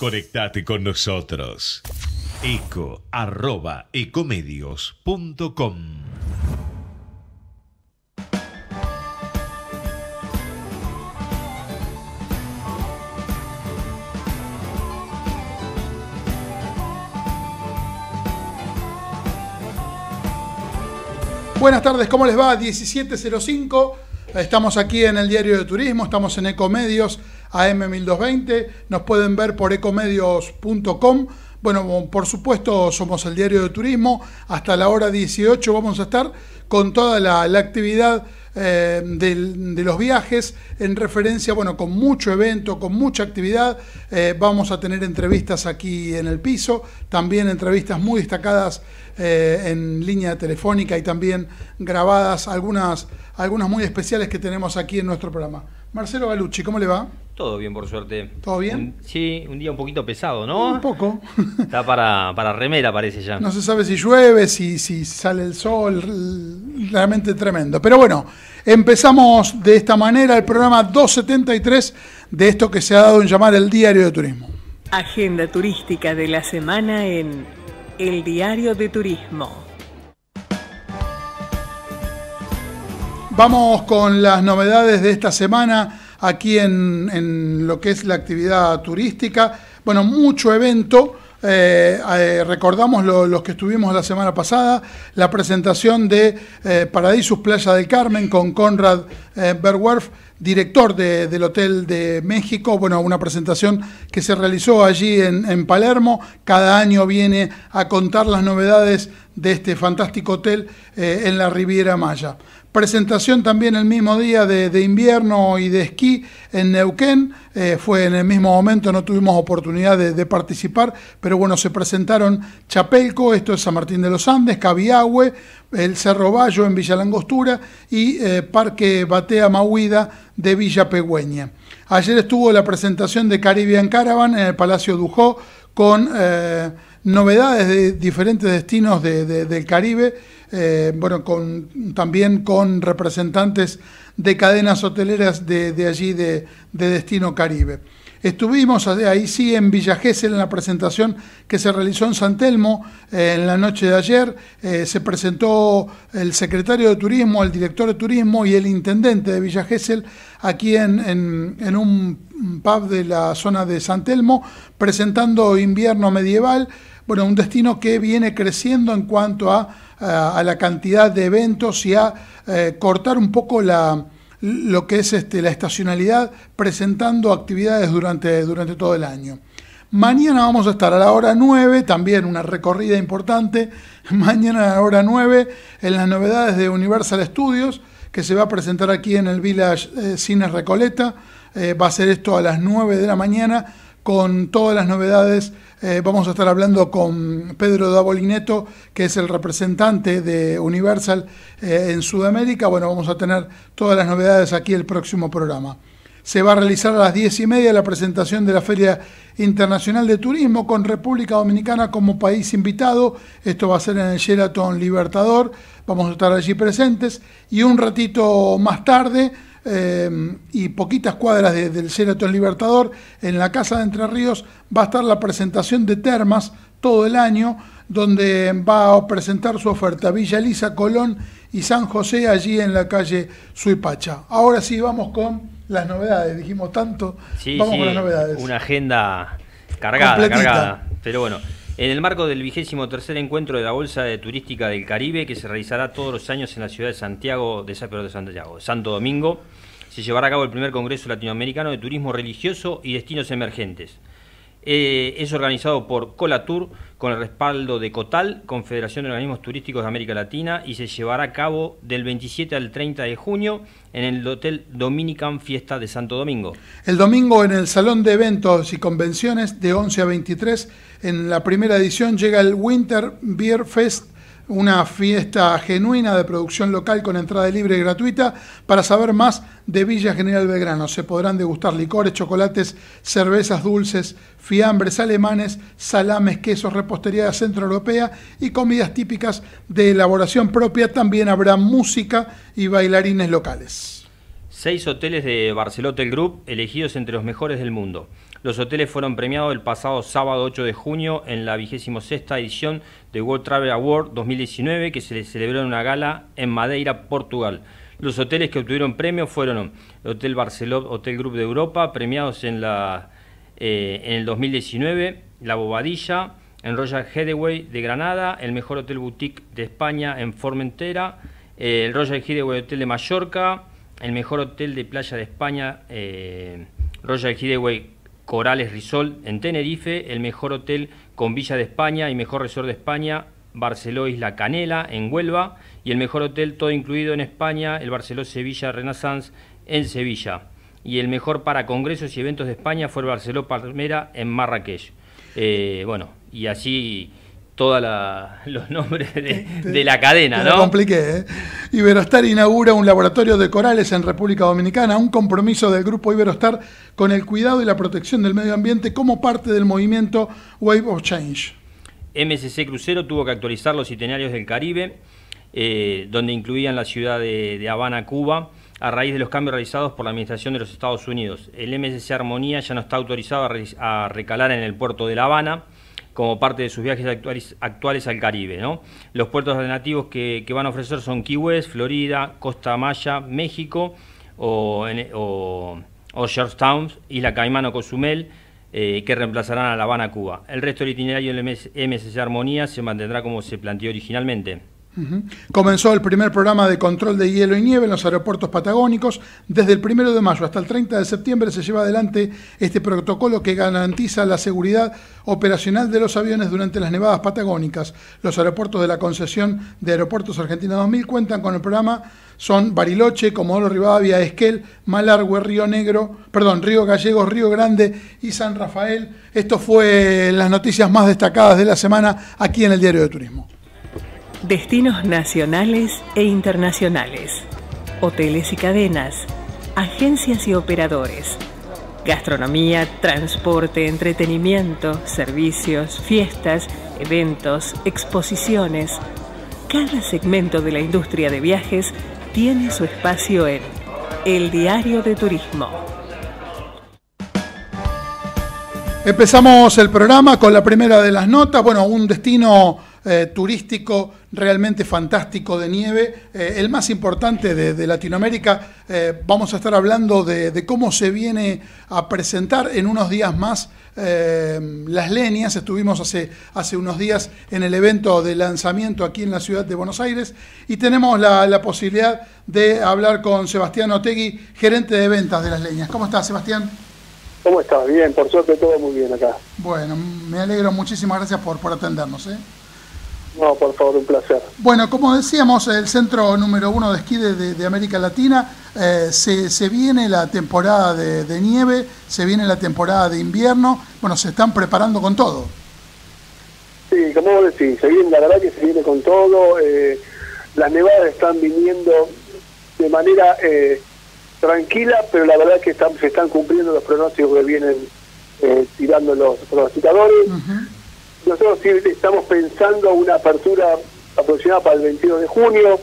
Conectate con nosotros. Eco arroba ecomedios.com Buenas tardes, ¿cómo les va? 1705. Estamos aquí en el Diario de Turismo, estamos en Ecomedios AM1220. Nos pueden ver por ecomedios.com. Bueno, por supuesto, somos el Diario de Turismo. Hasta la hora 18 vamos a estar con toda la, actividad eh, de los viajes en referencia, bueno, con mucho evento, con mucha actividad. Eh, vamos a tener entrevistas aquí en el piso, también entrevistas muy destacadas eh, en línea telefónica y también grabadas, algunas, algunas muy especiales que tenemos aquí en nuestro programa. Marcelo Galucci, ¿cómo le va? Todo bien, por suerte. ¿Todo bien? sí, un día un poquito pesado, ¿no? Un poco. Está para, para remera, parece ya. No se sabe si llueve, si, si sale el sol, realmente tremendo. Pero bueno, empezamos de esta manera el programa 273 de esto que se ha dado en llamar el Diario de Turismo. Agenda turística de la semana en El Diario de Turismo. Vamos con las novedades de esta semana aquí en, lo que es la actividad turística. Bueno, mucho evento. Eh, eh, recordamos los que estuvimos la semana pasada, la presentación de eh, Paradisus Playa del Carmen con Conrad Berwerf, director del Hotel de México. Bueno, una presentación que se realizó allí en, Palermo. Cada año viene a contar las novedades de este fantástico hotel en la Riviera Maya. Presentación también el mismo día de, invierno y de esquí en Neuquén. Eh, fue en el mismo momento, no tuvimos oportunidad de, participar, pero bueno, se presentaron Chapelco, esto es San Martín de los Andes, Cabiahue, el Cerro Bayo en Villa Langostura y eh, Parque Batea Mahuida de Villa Pegüeña. Ayer estuvo la presentación de Caribbean Caravan en el Palacio Dujó con eh, novedades de diferentes destinos del Caribe eh, bueno, también con representantes de cadenas hoteleras de, allí de, Destino Caribe. Estuvimos ahí sí en Villa Gesell en la presentación que se realizó en San Telmo eh, en la noche de ayer. Eh, se presentó el secretario de Turismo, el director de Turismo y el intendente de Villa Gesell aquí en un pub de la zona de San Telmo presentando invierno medieval. Bueno, un destino que viene creciendo en cuanto a a, la cantidad de eventos y a eh, cortar un poco la, lo que es este, la estacionalidad presentando actividades durante, durante todo el año. Mañana vamos a estar a la hora 9, también una recorrida importante. Mañana a la hora 9 en las novedades de Universal Studios, que se va a presentar aquí en el Village eh, Cines Recoleta. Eh, va a ser esto a las 9 de la mañana con todas las novedades eh, vamos a estar hablando con Pedro Dabolineto, que es el representante de Universal eh, en Sudamérica. Bueno, vamos a tener todas las novedades aquí el próximo programa. Se va a realizar a las diez y media la presentación de la Feria Internacional de Turismo con República Dominicana como país invitado. Esto va a ser en el Sheraton Libertador. Vamos a estar allí presentes. Y un ratito más tarde Em, y poquitas cuadras del Sheraton Libertador, en la Casa de Entre Ríos va a estar la presentación de Termas todo el año, donde va a presentar su oferta Villa Elisa, Colón y San José, allí en la calle Suipacha. Ahora sí, vamos con las novedades, dijimos tanto, vamos con las novedades. Una agenda cargada, cargada, pero bueno. En el marco del vigésimo tercer encuentro de la Bolsa de Turística del Caribe, que se realizará todos los años en la ciudad de Santiago, de, Santiago, Santo Domingo, se llevará a cabo el primer Congreso Latinoamericano de Turismo Religioso y Destinos Emergentes. Eh, es organizado por Colatur con el respaldo de COTAL, Confederación de Organismos Turísticos de América Latina, y se llevará a cabo del 27 al 30 de junio en el Hotel Dominican Fiesta de Santo Domingo. El domingo en el Salón de Eventos y Convenciones de 11 a 23, en la primera edición llega el Winter Beer Fest una fiesta genuina de producción local con entrada libre y gratuita. Para saber más de Villa General Belgrano, se podrán degustar licores, chocolates, cervezas dulces, fiambres alemanes, salames, quesos, repostería centroeuropea y comidas típicas de elaboración propia. También habrá música y bailarines locales. Seis hoteles de Barcelotel Group elegidos entre los mejores del mundo. Los hoteles fueron premiados el pasado sábado 8 de junio en la vigésimo sexta edición de World Travel Award 2019 que se le celebró en una gala en Madeira, Portugal. Los hoteles que obtuvieron premios fueron Hotel Barceló, Hotel Group de Europa, premiados en, la, eh, en el 2019, La Bobadilla, en Royal Headway de Granada, el mejor hotel boutique de España en Formentera, eh, el Royal Hideaway Hotel de Mallorca, el mejor hotel de playa de España, eh, Royal Hideaway Corales Risol en Tenerife, el mejor hotel con Villa de España y mejor resort de España, Barceló Isla Canela en Huelva, y el mejor hotel todo incluido en España, el Barceló Sevilla Renaissance en Sevilla. Y el mejor para congresos y eventos de España fue el Barceló Palmera en Marrakech. Eh, bueno, y así todos los nombres de, la cadena, ¿no? Lo compliqué, ¿eh? Iberostar inaugura un laboratorio de corales en República Dominicana, un compromiso del grupo Iberostar con el cuidado y la protección del medio ambiente como parte del movimiento Wave of Change. MSC Crucero tuvo que actualizar los itinerarios del Caribe, eh, donde incluían la ciudad de, Habana, Cuba, a raíz de los cambios realizados por la Administración de los Estados Unidos. El MSC Armonía ya no está autorizado a recalar en el puerto de La Habana como parte de sus viajes actuales, al Caribe. ¿no? Los puertos alternativos que, van a ofrecer son Key West, Florida, Costa Maya, México o, o, o Georgetown, Isla Caimán o Cozumel, eh, que reemplazarán a La Habana, Cuba. El resto del itinerario del MSC Armonía se mantendrá como se planteó originalmente. Comenzó el primer programa de control de hielo y nieve en los aeropuertos patagónicos. Desde el 1 de mayo hasta el 30 de septiembre se lleva adelante este protocolo que garantiza la seguridad operacional de los aviones durante las nevadas patagónicas. Los aeropuertos de la concesión de Aeropuertos Argentina 2000 cuentan con el programa. Son Bariloche, Comodoro Rivadavia, Esquel, Malargüe, Río Negro, perdón, Río Gallegos, Río Grande y San Rafael. Esto fue las noticias más destacadas de la semana aquí en el Diario de Turismo. Destinos nacionales e internacionales. Hoteles y cadenas. Agencias y operadores. Gastronomía, transporte, entretenimiento, servicios, fiestas, eventos, exposiciones. Cada segmento de la industria de viajes tiene su espacio en El Diario de Turismo. Empezamos el programa con la primera de las notas. Bueno, un destino eh, turístico realmente fantástico de nieve, eh, el más importante de, Latinoamérica. Eh, vamos a estar hablando de, cómo se viene a presentar en unos días más las leñas. Estuvimos hace, hace unos días en el evento de lanzamiento aquí en la ciudad de Buenos Aires y tenemos la, la posibilidad de hablar con Sebastián Otegui, gerente de ventas de las leñas. ¿Cómo estás, Sebastián? ¿Cómo estás? Bien, por suerte todo muy bien acá. Bueno, me alegro, muchísimas gracias por, por atendernos. ¿eh? No, por favor, un placer. Bueno, como decíamos, el centro número uno de esquí de, América Latina, eh, se, viene la temporada de, nieve, se viene la temporada de invierno, bueno, se están preparando con todo. Sí, como vos decís, se viene, la verdad que se viene con todo, eh, las nevadas están viniendo de manera eh, tranquila, pero la verdad que están, se están cumpliendo los pronósticos que vienen tirando los pronosticadores nosotros sí estamos pensando una apertura aproximada para el 22 de junio,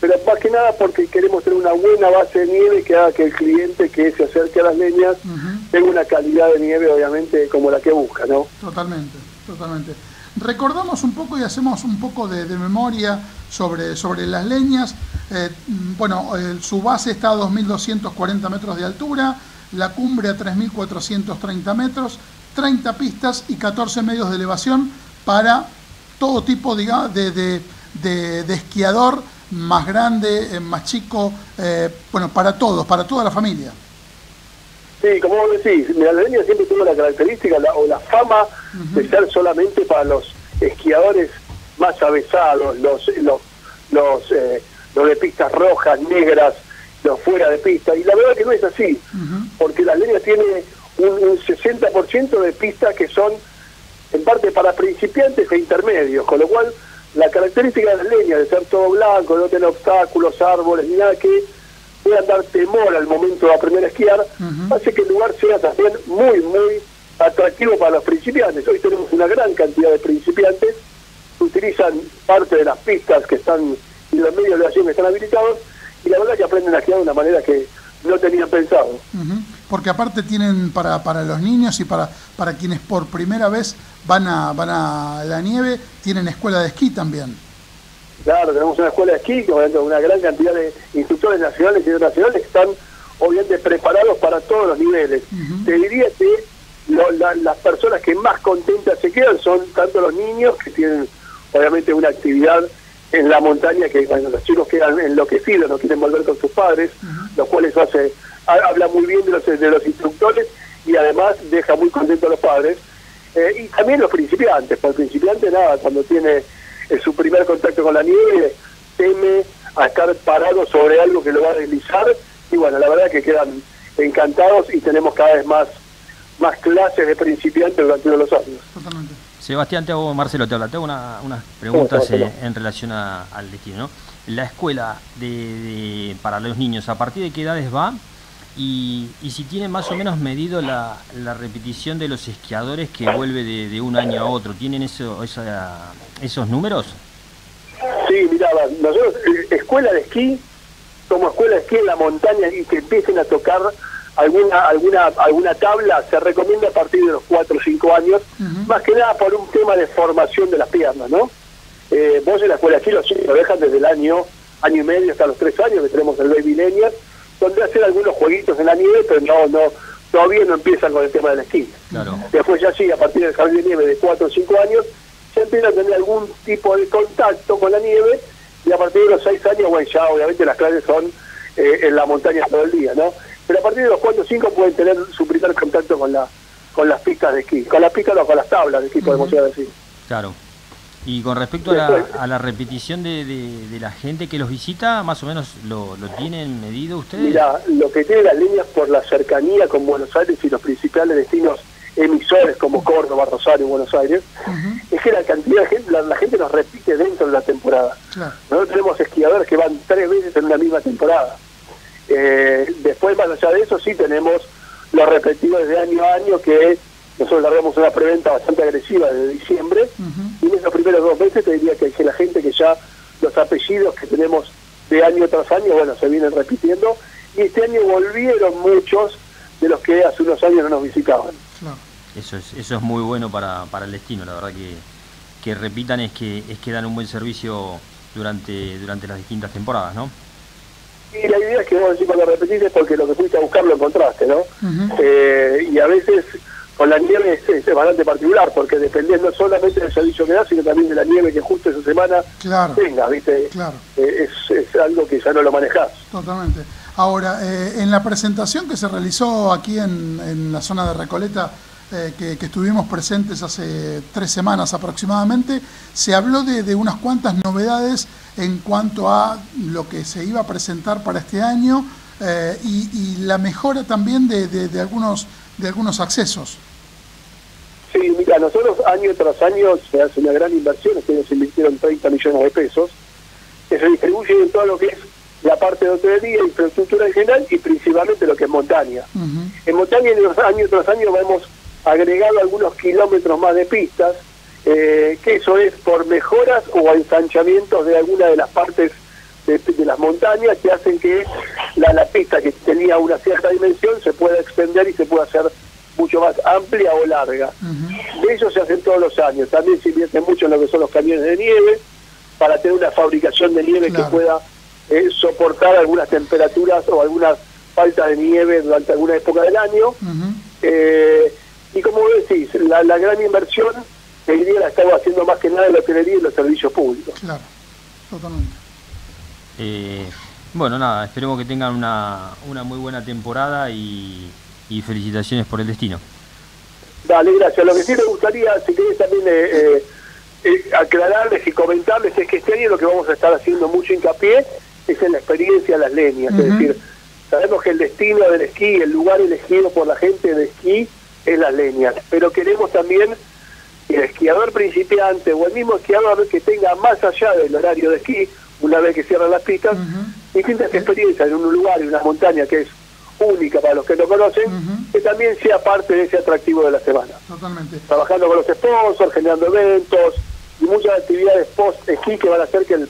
pero más que nada porque queremos tener una buena base de nieve que haga que el cliente que se acerque a las leñas tenga una calidad de nieve, obviamente, como la que busca, ¿no? Totalmente, totalmente. Recordamos un poco y hacemos un poco de, memoria sobre, sobre las leñas. Eh, bueno, su base está a 2.240 metros de altura, la cumbre a 3.430 metros, 30 pistas y 14 medios de elevación para todo tipo digamos, de, de, esquiador, más grande, eh, más chico, eh, bueno, para todos, para toda la familia. Sí, como vos decís, la leña siempre tuvo la característica o la fama de ser solamente para los esquiadores más avesados, los los los, eh, los de pistas rojas, negras, los fuera de pista. Y la verdad que no es así, porque la leña tiene un, 60% de pistas que son en parte para principiantes e intermedios, con lo cual la característica de la leña de ser todo blanco, de no tener obstáculos, árboles, ni nada que pueda dar temor al momento de aprender a esquiar, hace que el lugar sea también muy, muy atractivo para los principiantes. Hoy tenemos una gran cantidad de principiantes que utilizan parte de las pistas que están y los medios de acción que están habilitados y la verdad que aprenden a esquiar de una manera que no tenían pensado. porque aparte tienen para, para los niños y para, para quienes por primera vez van a, van a la nieve, tienen escuela de esquí también. Claro, tenemos una escuela de esquí con una gran cantidad de instructores nacionales y internacionales que están obviamente preparados para todos los niveles. Te diría que las personas que más contentas se quedan son tanto los niños que tienen obviamente una actividad en la montaña que bueno, los chicos quedan enloquecidos, no quieren volver con sus padres, lo cual eso hace, habla muy bien de los, de los instructores y además deja muy contentos a los padres. Eh, y también los principiantes, porque el principiante nada, cuando tiene eh, su primer contacto con la nieve, teme a estar parado sobre algo que lo va a deslizar y bueno, la verdad que quedan encantados y tenemos cada vez más más clases de principiantes durante los años. Sebastián, te hago, Marcelo, te habla, te hago unas preguntas eh, en relación al destino. La escuela de, para los niños, ¿a partir de qué edades va? Y, y si tiene más o menos medido la, la repetición de los esquiadores que vuelve de, un año a otro, ¿tienen eso, esos números? Sí, mira, nosotros, eh, escuela de esquí, como escuela de esquí en la montaña y que empiecen a tocar alguna alguna alguna tabla se recomienda a partir de los 4 o 5 años, más que nada por un tema de formación de las piernas, ¿no? Eh, vos en la escuela aquí los chicos lo dejan desde el año, año y medio hasta los 3 años, que tenemos el Baby donde hacen algunos jueguitos en la nieve, pero no, no, todavía no empiezan con el tema del esquí. Después ya sí, a partir del jardín de nieve de 4 o 5 años, ya empiezan a tener algún tipo de contacto con la nieve, y a partir de los 6 años, bueno, ya obviamente las clases son eh, en la montaña todo el día, ¿no? Pero a partir de los 4 o 5 pueden tener su primer contacto con la con las pistas de esquí, con las pistas o con las tablas de esquí, podemos decir. Claro. Y con respecto a la, a la repetición de, de, la gente que los visita, más o menos lo, lo tienen medido ustedes. Mira, lo que tiene las líneas por la cercanía con Buenos Aires y los principales destinos emisores como Córdoba, Rosario, Buenos Aires, es que la cantidad de gente, la, gente nos repite dentro de la temporada. Nosotros tenemos esquiadores que van tres veces en una misma temporada. Eh, después, más allá de eso, sí tenemos los repetidos de año a año que nosotros largamos una preventa bastante agresiva de diciembre y en esos primeros dos meses te diría que, que la gente que ya los apellidos que tenemos de año tras año, bueno, se vienen repitiendo y este año volvieron muchos de los que hace unos años no nos visitaban. Eso es, eso es muy bueno para, para el destino, la verdad que, que repitan es que, es que dan un buen servicio durante, durante las distintas temporadas, ¿no? Y la idea es que vos decís cuando repetís es porque lo que fuiste a buscar lo encontraste, ¿no? eh, y a veces con la nieve es, es, bastante particular, porque dependiendo solamente del servicio que da, sino también de la nieve que justo esa semana tenga, ¿viste? Claro. Eh, es, es, algo que ya no lo manejás. Totalmente. Ahora, eh, en la presentación que se realizó aquí en, en la zona de Recoleta, eh, que, estuvimos presentes hace tres semanas aproximadamente, se habló de, unas cuantas novedades en cuanto a lo que se iba a presentar para este año eh, y, la mejora también de, algunos, de algunos accesos. Sí, mira, nosotros año tras año se hace una gran inversión, se invirtieron 30 millones de pesos, que se distribuye en todo lo que es la parte de hotelería, infraestructura en general y principalmente lo que es montaña. En montaña año tras año vemos agregado algunos kilómetros más de pistas, eh, que eso es por mejoras o ensanchamientos de alguna de las partes de, las montañas que hacen que la, la, pista que tenía una cierta dimensión se pueda extender y se pueda hacer mucho más amplia o larga. De eso se hacen todos los años. También se invierte mucho en lo que son los camiones de nieve, para tener una fabricación de nieve que pueda eh, soportar algunas temperaturas o algunas faltas de nieve durante alguna época del año. eh, y como decís, la, la gran inversión, hoy día la estamos haciendo más que nada en la hotelería y en los servicios públicos. Claro, totalmente. Eh, bueno, nada, esperemos que tengan una, una muy buena temporada y, y felicitaciones por el destino. Dale, gracias. Lo que sí me gustaría, si querés también eh, eh, eh, aclararles y comentarles es que este año lo que vamos a estar haciendo mucho hincapié es en la experiencia de las leñas. Es decir, sabemos que el destino del esquí, el lugar elegido por la gente de esquí, es las leñas. Pero queremos también que el esquiador principiante o el mismo esquiador que tenga más allá del horario de esquí, una vez que cierran las pistas, distintas experiencias en un lugar, en una montaña que es única para los que no conocen, que también sea parte de ese atractivo de la semana. Totalmente. Trabajando con los sponsors, generando eventos y muchas actividades post-esquí que van a hacer que el,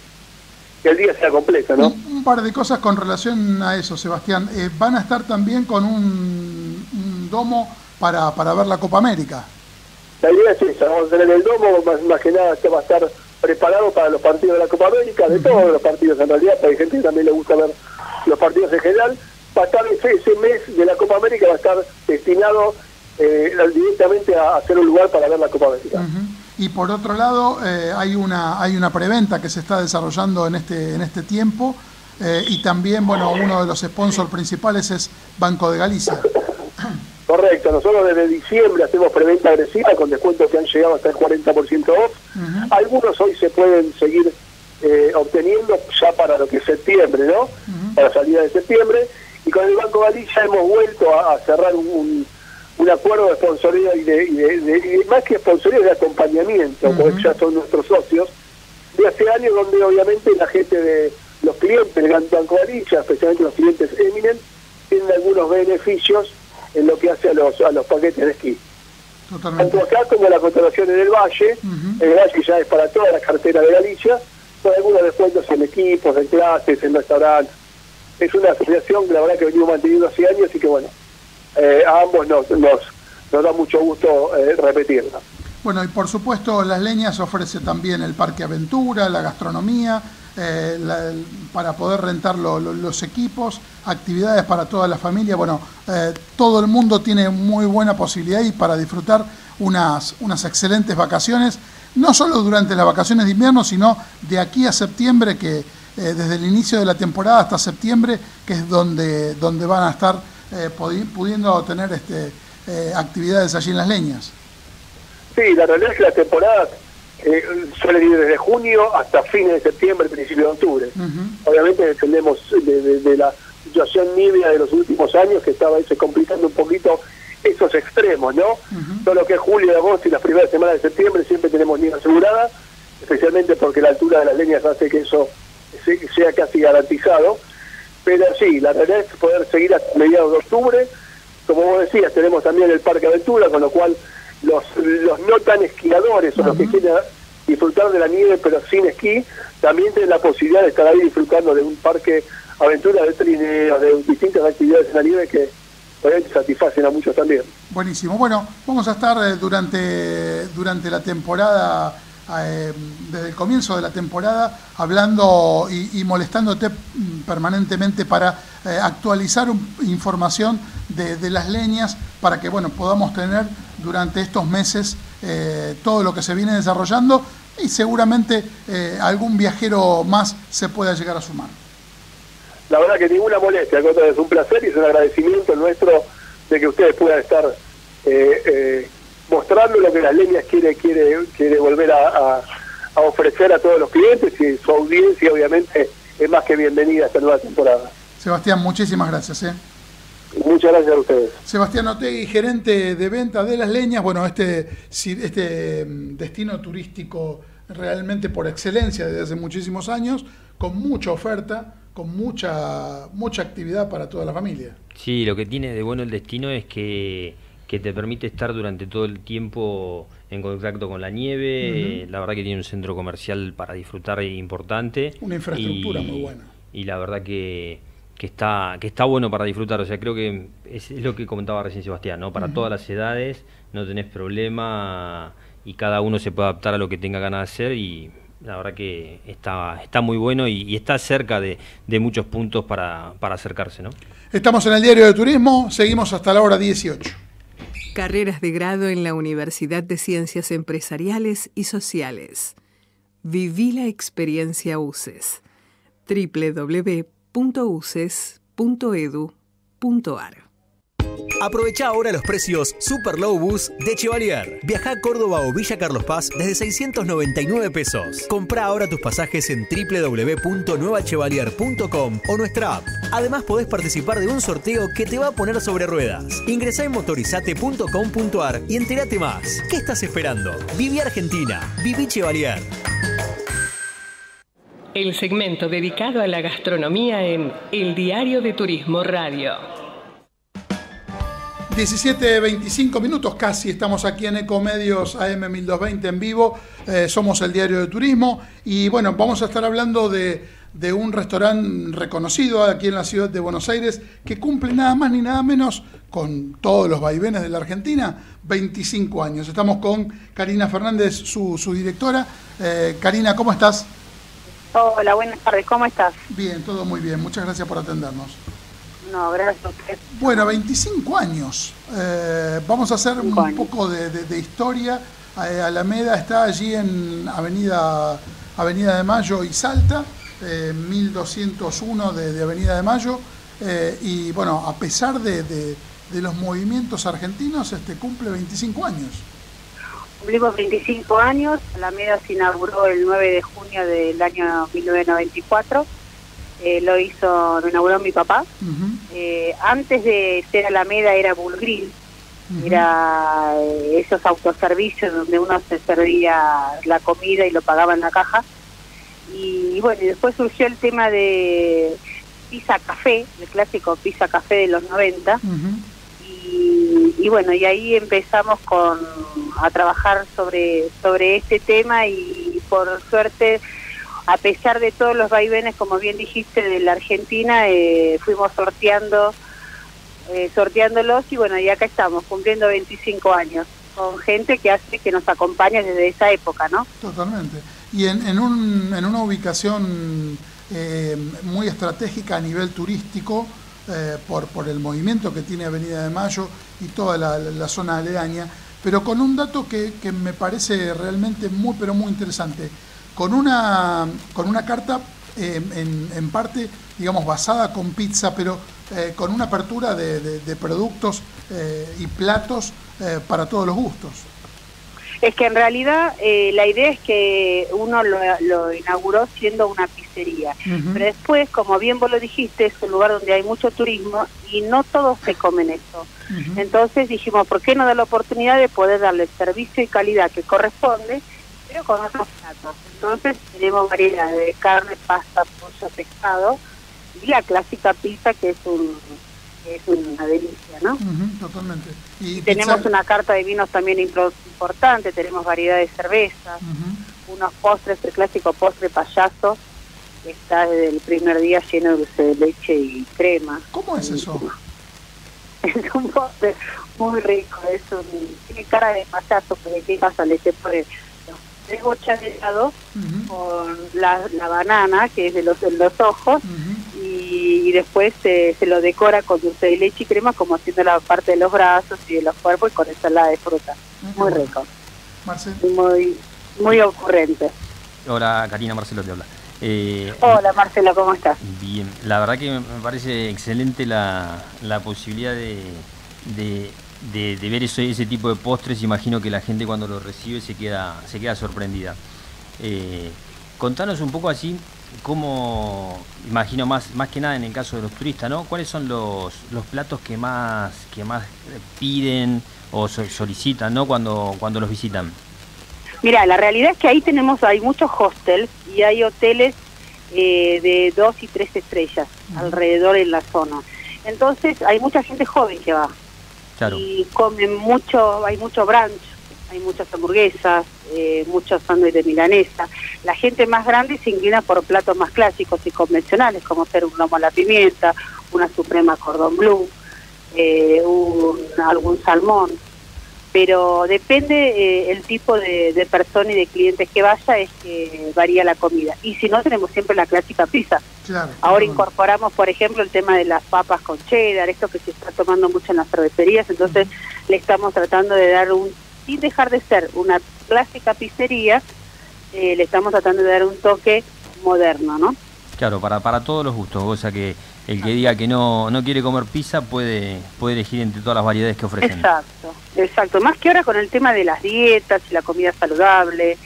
que el día sea completo, ¿no? Un, par de cosas con relación a eso, Sebastián. Eh, van a estar también con un un domo para, para ver la Copa América. La idea es esa, vamos a tener el domo, más, que nada va a estar preparado para los partidos de la Copa América, de todos los partidos en realidad, porque hay gente que también le gusta ver los partidos en general, va a estar ese, ese mes de la Copa América, va a estar destinado eh, directamente a hacer un lugar para ver la Copa América. Y por otro lado, eh, hay una hay una preventa que se está desarrollando en este en este tiempo eh, y también, bueno, uno de los sponsors principales es Banco de Galicia. Correcto, nosotros desde diciembre hacemos preventa agresiva con descuentos que han llegado hasta el 40% off. Algunos hoy se pueden seguir eh, obteniendo ya para lo que es septiembre, ¿no? Para salida de septiembre. Y con el Banco Galicia hemos vuelto a, cerrar un, un, acuerdo de sponsoría y de, más que sponsoría de acompañamiento, porque ya son nuestros socios, de hace años donde obviamente la gente de los clientes del Banco Galicia, especialmente los clientes Eminent, tienen algunos beneficios en lo que hace a los, a los paquetes de esquí. Tanto acá como las constelaciones del Valle, el Valle ya es para toda la cartera de Galicia, con algunos descuentos en equipos, en clases, en restaurantes. Es una asociación que la verdad que venimos manteniendo hace años y que bueno, eh, a ambos nos, nos, nos da mucho gusto eh, repetirla. Bueno, y por supuesto Las Leñas ofrece también el Parque Aventura, la gastronomía, eh, para poder rentar los equipos, actividades para toda la familia. Bueno, eh, todo el mundo tiene muy buena posibilidad y para disfrutar unas, unas excelentes vacaciones, no solo durante las vacaciones de invierno, sino de aquí a septiembre, que eh, desde el inicio de la temporada hasta septiembre, que es donde, donde van a estar pudiendo tener este, actividades allí en las leñas. Sí, la realidad es que la temporada eh, suele ir desde junio hasta fines de septiembre, principio de octubre. Obviamente defendemos de, la situación nibia de los últimos años que estaba se complicando un poquito esos extremos, ¿no? Todo lo que es julio, agosto y las primeras semanas de septiembre siempre tenemos nieve asegurada, especialmente porque la altura de las leñas hace que eso sea casi garantizado. Pero sí, la realidad es poder seguir hasta mediados de octubre. Como vos decías, tenemos también el Parque Aventura, con lo cual los, los no tan esquiadores o los que quieren disfrutar de la nieve pero sin esquí, también tienen la posibilidad de estar ahí disfrutando de un parque aventura de trineo, de distintas actividades en la nieve que obviamente satisfacen a muchos también. Buenísimo. Bueno, vamos a estar eh, durante, durante la temporada eh, desde el comienzo de la temporada hablando y, molestándote permanentemente para eh, actualizar información de, las leñas para que bueno podamos tener durante estos meses eh, todo lo que se viene desarrollando y seguramente algún viajero más se pueda llegar a sumar. La verdad que ninguna molestia, es un placer y es un agradecimiento nuestro de que ustedes puedan estar mostrando lo que las leñas quiere quiere quiere volver a, ofrecer a todos los clientes y su audiencia obviamente es más que bienvenida a esta nueva temporada. Sebastián, muchísimas gracias. ¿eh? Muchas gracias a ustedes. Sebastián Otegui, gerente de venta de las leñas. Bueno, este, este mm, destino turístico realmente por excelencia desde hace muchísimos años, con mucha oferta, con mucha, mucha actividad para toda la familia. Sí, lo que tiene de bueno el destino es que que te permite estar durante todo el tiempo en contacto con la nieve. la verdad que tiene un centro comercial para disfrutar importante. Una infraestructura muy buena. Y la verdad que, que, está, que está bueno para disfrutar. O sea, creo que es, lo que comentaba recién Sebastián, ¿no? Para todas las edades no tenés problema y cada uno se puede adaptar a lo que tenga ganas de hacer y la verdad que está, está muy bueno y, está cerca de, de, muchos puntos para, para acercarse, ¿no? Estamos en el diario de turismo, seguimos hasta la hora 18 carreras de grado en la Universidad de Ciencias Empresariales y Sociales. Viví la experiencia UCES. Aprovecha ahora los precios Super Low Bus de Chevalier. Viaja a Córdoba o Villa Carlos Paz desde 699 pesos. Compra ahora tus pasajes en www.nuevachevalier.com o nuestra app. Además podés participar de un sorteo que te va a poner sobre ruedas. Ingresa en motorizate.com.ar y entérate más. ¿Qué estás esperando? Viví Argentina. Viví Chevalier. El segmento dedicado a la gastronomía en El Diario de Turismo Radio. 17.25 minutos casi, estamos aquí en Ecomedios AM 1220 en vivo, eh, somos el diario de turismo y bueno, vamos a estar hablando de, un restaurante reconocido aquí en la ciudad de Buenos Aires que cumple nada más ni nada menos con todos los vaivenes de la Argentina, 25 años. Estamos con Karina Fernández, su, directora. Eh, Karina, ¿cómo estás? Hola, buenas tardes, ¿cómo estás? Bien, todo muy bien, muchas gracias por atendernos. No, gracias a usted. Bueno, 25 años. Eh, vamos a hacer un poco de, historia. Eh, Alameda está allí en Avenida, Avenida de Mayo y Salta, 1201 de, Avenida de Mayo. y bueno, a pesar de, de los movimientos argentinos este, cumple 25 años. Cumplimos 25 años, Alameda se inauguró el 9 de junio del año 1994, eh, lo hizo, lo inauguró mi papá. Eh, antes de ser Alameda era Bulgril, era eh, esos autoservicios donde uno se servía la comida y lo pagaba en la caja. Y, bueno, y después surgió el tema de Pizza Café, el clásico Pizza Café de los 90 y, bueno, y ahí empezamos con a trabajar sobre, sobre este tema y por suerte, a pesar de todos los vaivenes, como bien dijiste, de la Argentina, eh, fuimos sorteando, eh, sorteándolos y bueno, y acá estamos, cumpliendo 25 años, con gente que hace que nos acompañe desde esa época, ¿no? Totalmente. Y en, en, un, en una ubicación eh, muy estratégica a nivel turístico, eh, por, por el movimiento que tiene Avenida de Mayo y toda la, zona aledaña, pero con un dato que, me parece realmente muy, pero muy interesante. Con una, con una carta eh, en, en, parte, digamos, basada con pizza, pero eh, con una apertura de, de productos y platos para todos los gustos. Es que en realidad eh, la idea es que uno lo, inauguró siendo una pizzería, pero después, como bien vos lo dijiste, es un lugar donde hay mucho turismo y no todos se comen eso. Entonces dijimos, ¿por qué no dar la oportunidad de poder darle el servicio y calidad que corresponde, pero con otros platos? Entonces tenemos variedad de carne, pasta, pollo, pescado y la clásica pizza que es un es una delicia, ¿no? totalmente. Y, tenemos una carta de vinos también importante, tenemos variedad de cervezas, unos postres, el clásico postre payaso, que está desde el primer día lleno de dulce de leche y crema. ¿Cómo es eso? Es un postre muy rico, es un, tiene cara de payaso, porque ¿qué pasa? Le se pone tres gochas de helado con la, banana, que es de los, de los ojos, y, después se, se, lo decora con dulce de leche y crema como haciendo la parte de los brazos y de los cuerpos y con ensalada de fruta. Muy rico. Marcelo. Muy, muy ocurrente. Hola Karina, Marcelo te habla. Eh, Hola Marcelo, ¿cómo estás? Bien, la verdad que me parece excelente la, la posibilidad de, de, de, ver ese, ese tipo de postres. Imagino que la gente cuando lo recibe se queda, se queda sorprendida. Eh, contanos un poco así cómo, imagino más, más que nada en el caso de los turistas, ¿no? ¿Cuáles son los, los platos que más, que más piden o solicitan, ¿no? Cuando, cuando los visitan. Mira, la realidad es que ahí tenemos, hay muchos hostels y hay hoteles eh, de dos y tres estrellas alrededor en la zona. Entonces hay mucha gente joven que va. Y comen mucho, hay mucho brunch, hay muchas hamburguesas, eh, muchos sándwiches de milanesa. La gente más grande se inclina por platos más clásicos y convencionales, como ser un lomo a la pimienta, una suprema cordón blue, eh, un, algún salmón. Pero depende eh, el tipo de, persona y de clientes que vaya, es que varía la comida. Y si no, tenemos siempre la clásica pizza. Ahora incorporamos, por ejemplo, el tema de las papas con cheddar, esto que se está tomando mucho en las cervecerías, entonces le estamos tratando de dar un sin dejar de ser una clásica pizzería, eh, le estamos tratando de dar un toque moderno, ¿no? Claro, para, para todos los gustos, o sea que el que diga que no, no quiere comer pizza puede, puede elegir entre todas las variedades que ofrecen. Exacto, exacto. Más que ahora con el tema de las dietas y la comida saludable.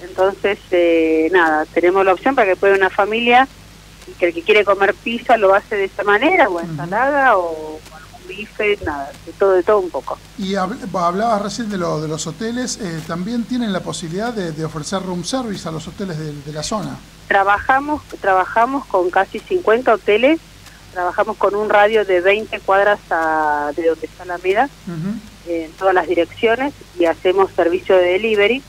Entonces, eh, nada, tenemos la opción para que pueda una familia y que el que quiere comer pizza lo hace de esta manera, o ensalada, o bife, nada, de todo, de todo un poco. Y hablabas recién de, lo, de los hoteles, eh, ¿también tienen la posibilidad de, ofrecer room service a los hoteles de, la zona? Trabajamos, trabajamos con casi 50 hoteles, trabajamos con un radio de 20 cuadras de donde está la Meda, en todas las direcciones, y hacemos servicio de delivery,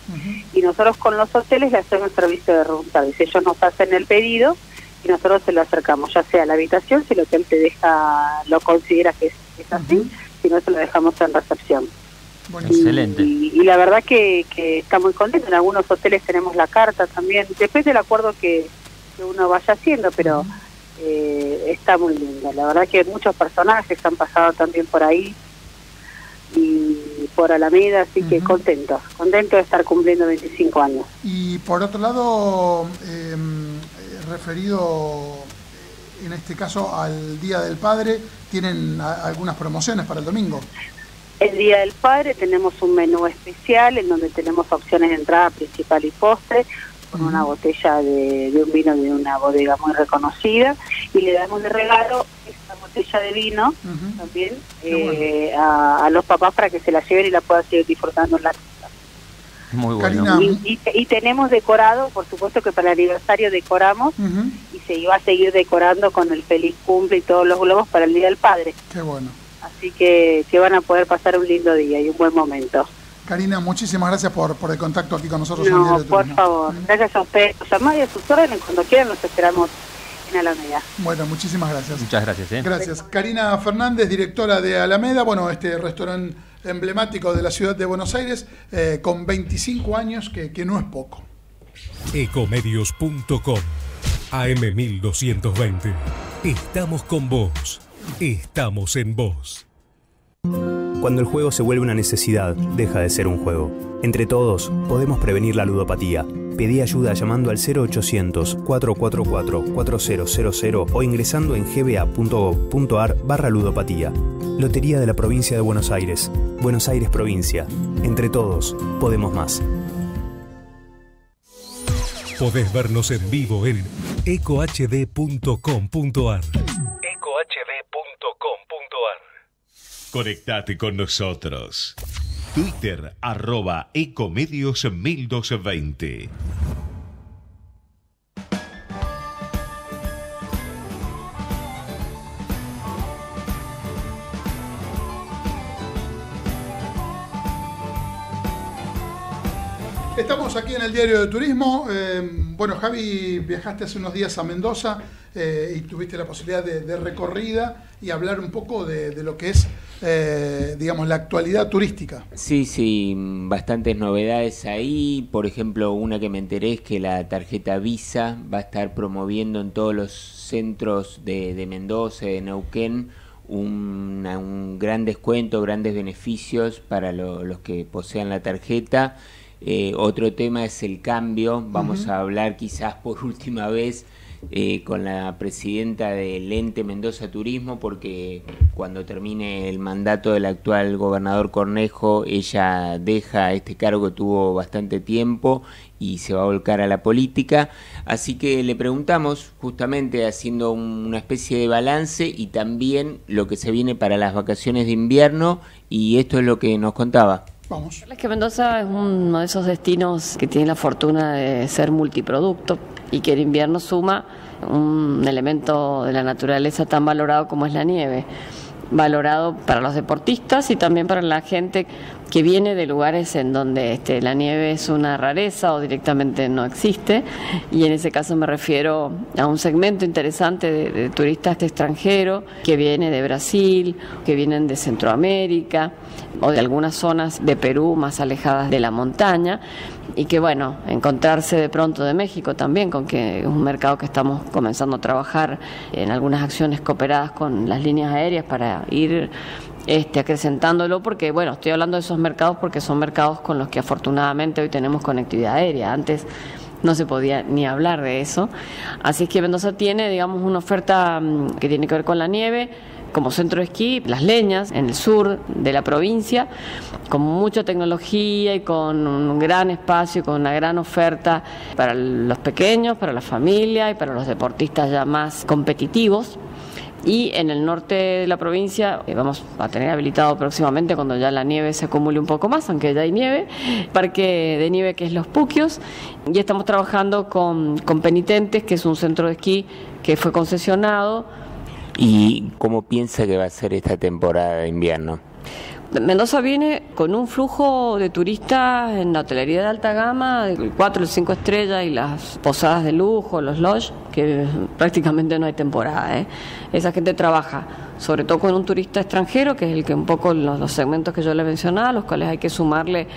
y nosotros con los hoteles le hacemos servicio de room service. Ellos nos hacen el pedido, y nosotros se lo acercamos, ya sea a la habitación, si el hotel te deja, lo considera que es, así, si no se lo dejamos en recepción. Excelente. Y, la verdad que, que, está muy contento. En algunos hoteles tenemos la carta también. Depende del acuerdo que, uno vaya haciendo, pero eh, está muy lindo. La verdad que muchos personajes han pasado también por ahí y por Alameda, así que contento, contento de estar cumpliendo 25 años. Y por otro lado, em, referido en este caso al Día del Padre, ¿tienen algunas promociones para el domingo? El Día del Padre tenemos un menú especial en donde tenemos opciones de entrada principal y postre con una botella de, un vino de una bodega muy reconocida y le damos de regalo esta botella de vino también eh, a, los papás para que se la lleven y la puedan seguir disfrutando en la casa. Muy bueno. Y, tenemos decorado, por supuesto que para el aniversario decoramos y se iba a seguir decorando con el feliz cumple y todos los globos para el Día del Padre. Qué bueno. Así que, que van a poder pasar un lindo día y un buen momento. Karina, muchísimas gracias por, por el contacto aquí con nosotros. No, por favor. Gracias a ustedes. Llamar y a sus órdenes. Cuando quieran los esperamos en Alameda. Bueno, muchísimas gracias. Muchas gracias. ¿eh? Gracias. Karina Fernández, directora de Alameda. Bueno, este restaurante emblemático de la ciudad de Buenos Aires, eh, con 25 años, que, que no es poco. Ecomedios.com AM1220. Estamos con vos. Estamos en vos. Cuando el juego se vuelve una necesidad, deja de ser un juego. Entre todos, podemos prevenir la ludopatía. Pedí ayuda llamando al 0800-444-4000 o ingresando en gba.gov.ar barra ludopatía. Lotería de la Provincia de Buenos Aires. Buenos Aires Provincia. Entre todos, podemos más. Podés vernos en vivo en ecohd.com.ar. Conectate con nosotros. Twitter arroba Ecomedios 1220. Estamos aquí en el Diario de Turismo. Eh, bueno, Javi, viajaste hace unos días a Mendoza eh, y tuviste la posibilidad de, recorrida y hablar un poco de, lo que es, eh, digamos, la actualidad turística. Sí, sí, bastantes novedades ahí. Por ejemplo, una que me enteré es que la tarjeta Visa va a estar promoviendo en todos los centros de, Mendoza, de Neuquén, un, gran descuento, grandes beneficios para los que posean la tarjeta. Eh, otro tema es el cambio. Vamos a hablar quizás por última vez eh, con la presidenta del ente Mendoza Turismo porque cuando termine el mandato del actual gobernador Cornejo ella deja este cargo que tuvo bastante tiempo y se va a volcar a la política. Así que le preguntamos justamente haciendo una especie de balance y también lo que se viene para las vacaciones de invierno y esto es lo que nos contaba. Vamos. Es que Mendoza es uno de esos destinos que tiene la fortuna de ser multiproducto y que el invierno suma un elemento de la naturaleza tan valorado como es la nieve valorado para los deportistas y también para la gente que viene de lugares en donde este, la nieve es una rareza o directamente no existe. Y en ese caso me refiero a un segmento interesante de, turistas extranjeros que viene de Brasil, que vienen de Centroamérica o de algunas zonas de Perú más alejadas de la montaña y que bueno, encontrarse de pronto de México también, con que es un mercado que estamos comenzando a trabajar en algunas acciones cooperadas con las líneas aéreas para ir este, acrecentándolo, porque bueno, estoy hablando de esos mercados porque son mercados con los que afortunadamente hoy tenemos conectividad aérea. Antes no se podía ni hablar de eso. Así es que Mendoza tiene, digamos, una oferta mm, que tiene que ver con la nieve como centro de esquí, Las Leñas, en el sur de la provincia, con mucha tecnología y con un gran espacio, con una gran oferta para los pequeños, para la familia y para los deportistas ya más competitivos. Y en el norte de la provincia eh, vamos a tener habilitado próximamente cuando ya la nieve se acumule un poco más, aunque ya hay nieve, parque de nieve que es Los Puquios. Y estamos trabajando con, con Penitentes, que es un centro de esquí que fue concesionado ¿Y cómo piensa que va a ser esta temporada de invierno? Mendoza viene con un flujo de turistas en la hotelería de alta gama, de 4 o 5 estrellas y las posadas de lujo, los lodge, que prácticamente no hay temporada. ¿eh? Esa gente trabaja sobre todo con un turista extranjero, que es el que un poco los, los segmentos que yo le mencionaba, los cuales hay que sumarle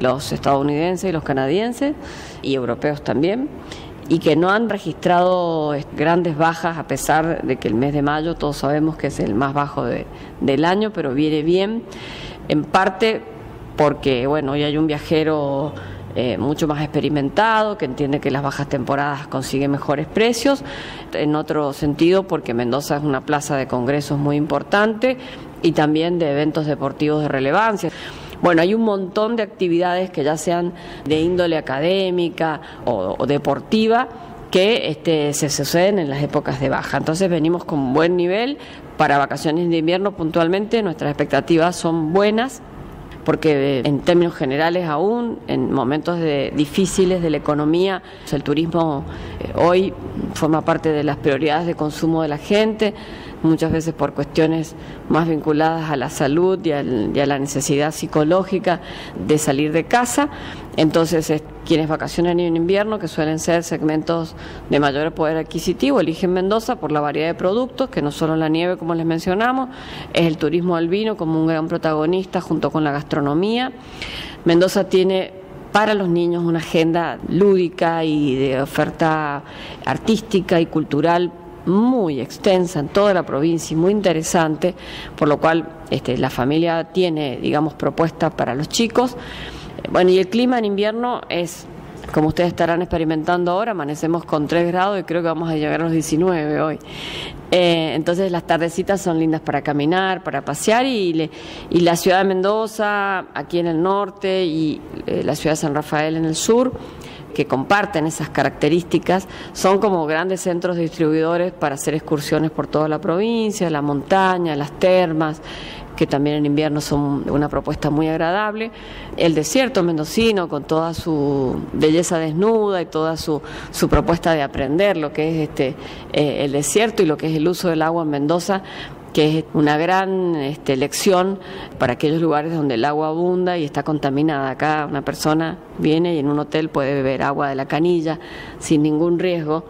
los estadounidenses y los canadienses y europeos también y que no han registrado grandes bajas a pesar de que el mes de mayo todos sabemos que es el más bajo del año, pero viene bien, en parte porque bueno, hoy hay un viajero eh, mucho más experimentado, que entiende que las bajas temporadas consigue mejores precios, en otro sentido porque Mendoza es una plaza de congresos muy importante y también de eventos deportivos de relevancia. Bueno, hay un montón de actividades que ya sean de índole académica o, deportiva que este, se suceden en las épocas de baja. Entonces venimos con buen nivel. Para vacaciones de invierno puntualmente nuestras expectativas son buenas porque en términos generales aún, en momentos de, difíciles de la economía, el turismo eh, hoy forma parte de las prioridades de consumo de la gente muchas veces por cuestiones más vinculadas a la salud y, a la necesidad psicológica de salir de casa. Entonces, quienes vacacionan en invierno, que suelen ser segmentos de mayor poder adquisitivo, eligen Mendoza por la variedad de productos, que no solo la nieve, como les mencionamos, es el turismo del vino como un gran protagonista junto con la gastronomía. Mendoza tiene para los niños una agenda lúdica y de oferta artística y cultural muy extensa en toda la provincia y muy interesante, por lo cual este, la familia tiene, digamos, propuestas para los chicos. Bueno, y el clima en invierno es, como ustedes estarán experimentando ahora, amanecemos con 3 grados y creo que vamos a llegar a los 19 hoy. Eh, entonces las tardecitas son lindas para caminar, para pasear y, y la ciudad de Mendoza, aquí en el norte, y eh, la ciudad de San Rafael en el sur, que comparten esas características, son como grandes centros distribuidores para hacer excursiones por toda la provincia, la montaña, las termas que también en invierno son una propuesta muy agradable. El desierto mendocino, con toda su belleza desnuda y toda su, su propuesta de aprender lo que es este, eh, el desierto y lo que es el uso del agua en Mendoza, que es una gran este, lección para aquellos lugares donde el agua abunda y está contaminada. Acá una persona viene y en un hotel puede beber agua de la canilla sin ningún riesgo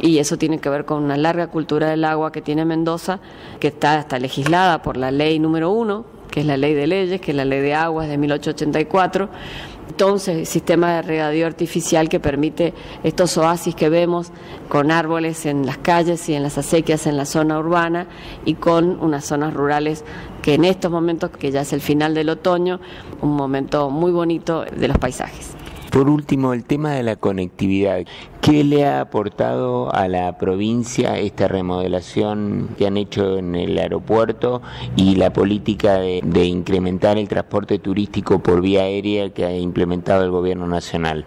y eso tiene que ver con una larga cultura del agua que tiene Mendoza, que está hasta legislada por la ley número uno, que es la ley de leyes, que es la ley de aguas de 1884 entonces, sistema de regadío artificial que permite estos oasis que vemos con árboles en las calles y en las acequias en la zona urbana y con unas zonas rurales que en estos momentos, que ya es el final del otoño, un momento muy bonito de los paisajes. Por último, el tema de la conectividad. ¿Qué le ha aportado a la provincia esta remodelación que han hecho en el aeropuerto y la política de, incrementar el transporte turístico por vía aérea que ha implementado el gobierno nacional?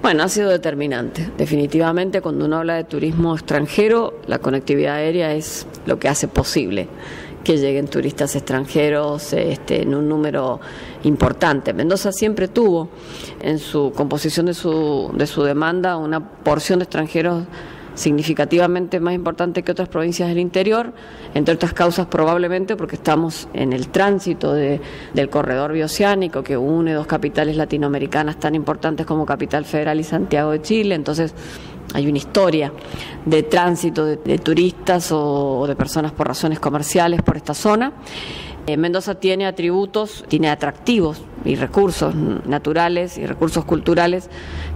Bueno, ha sido determinante. Definitivamente, cuando uno habla de turismo extranjero, la conectividad aérea es lo que hace posible que lleguen turistas extranjeros este, en un número importante. Mendoza siempre tuvo en su composición de su, de su demanda una porción de extranjeros significativamente más importante que otras provincias del interior, entre otras causas probablemente porque estamos en el tránsito de, del corredor bioceánico que une dos capitales latinoamericanas tan importantes como Capital Federal y Santiago de Chile, entonces hay una historia de tránsito de, turistas o, de personas por razones comerciales por esta zona. Eh, Mendoza tiene atributos, tiene atractivos y recursos naturales y recursos culturales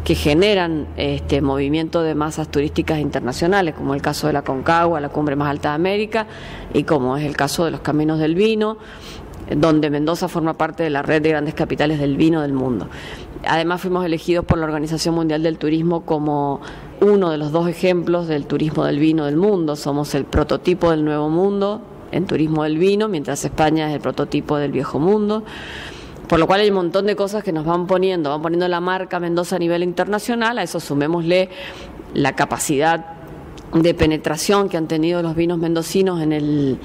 que generan este movimiento de masas turísticas internacionales, como el caso de la Concagua, la cumbre más alta de América, y como es el caso de los caminos del vino, donde Mendoza forma parte de la red de grandes capitales del vino del mundo. Además fuimos elegidos por la Organización Mundial del Turismo como uno de los dos ejemplos del turismo del vino del mundo. Somos el prototipo del nuevo mundo en turismo del vino, mientras España es el prototipo del viejo mundo. Por lo cual hay un montón de cosas que nos van poniendo, van poniendo la marca Mendoza a nivel internacional, a eso sumémosle la capacidad de penetración que han tenido los vinos mendocinos en el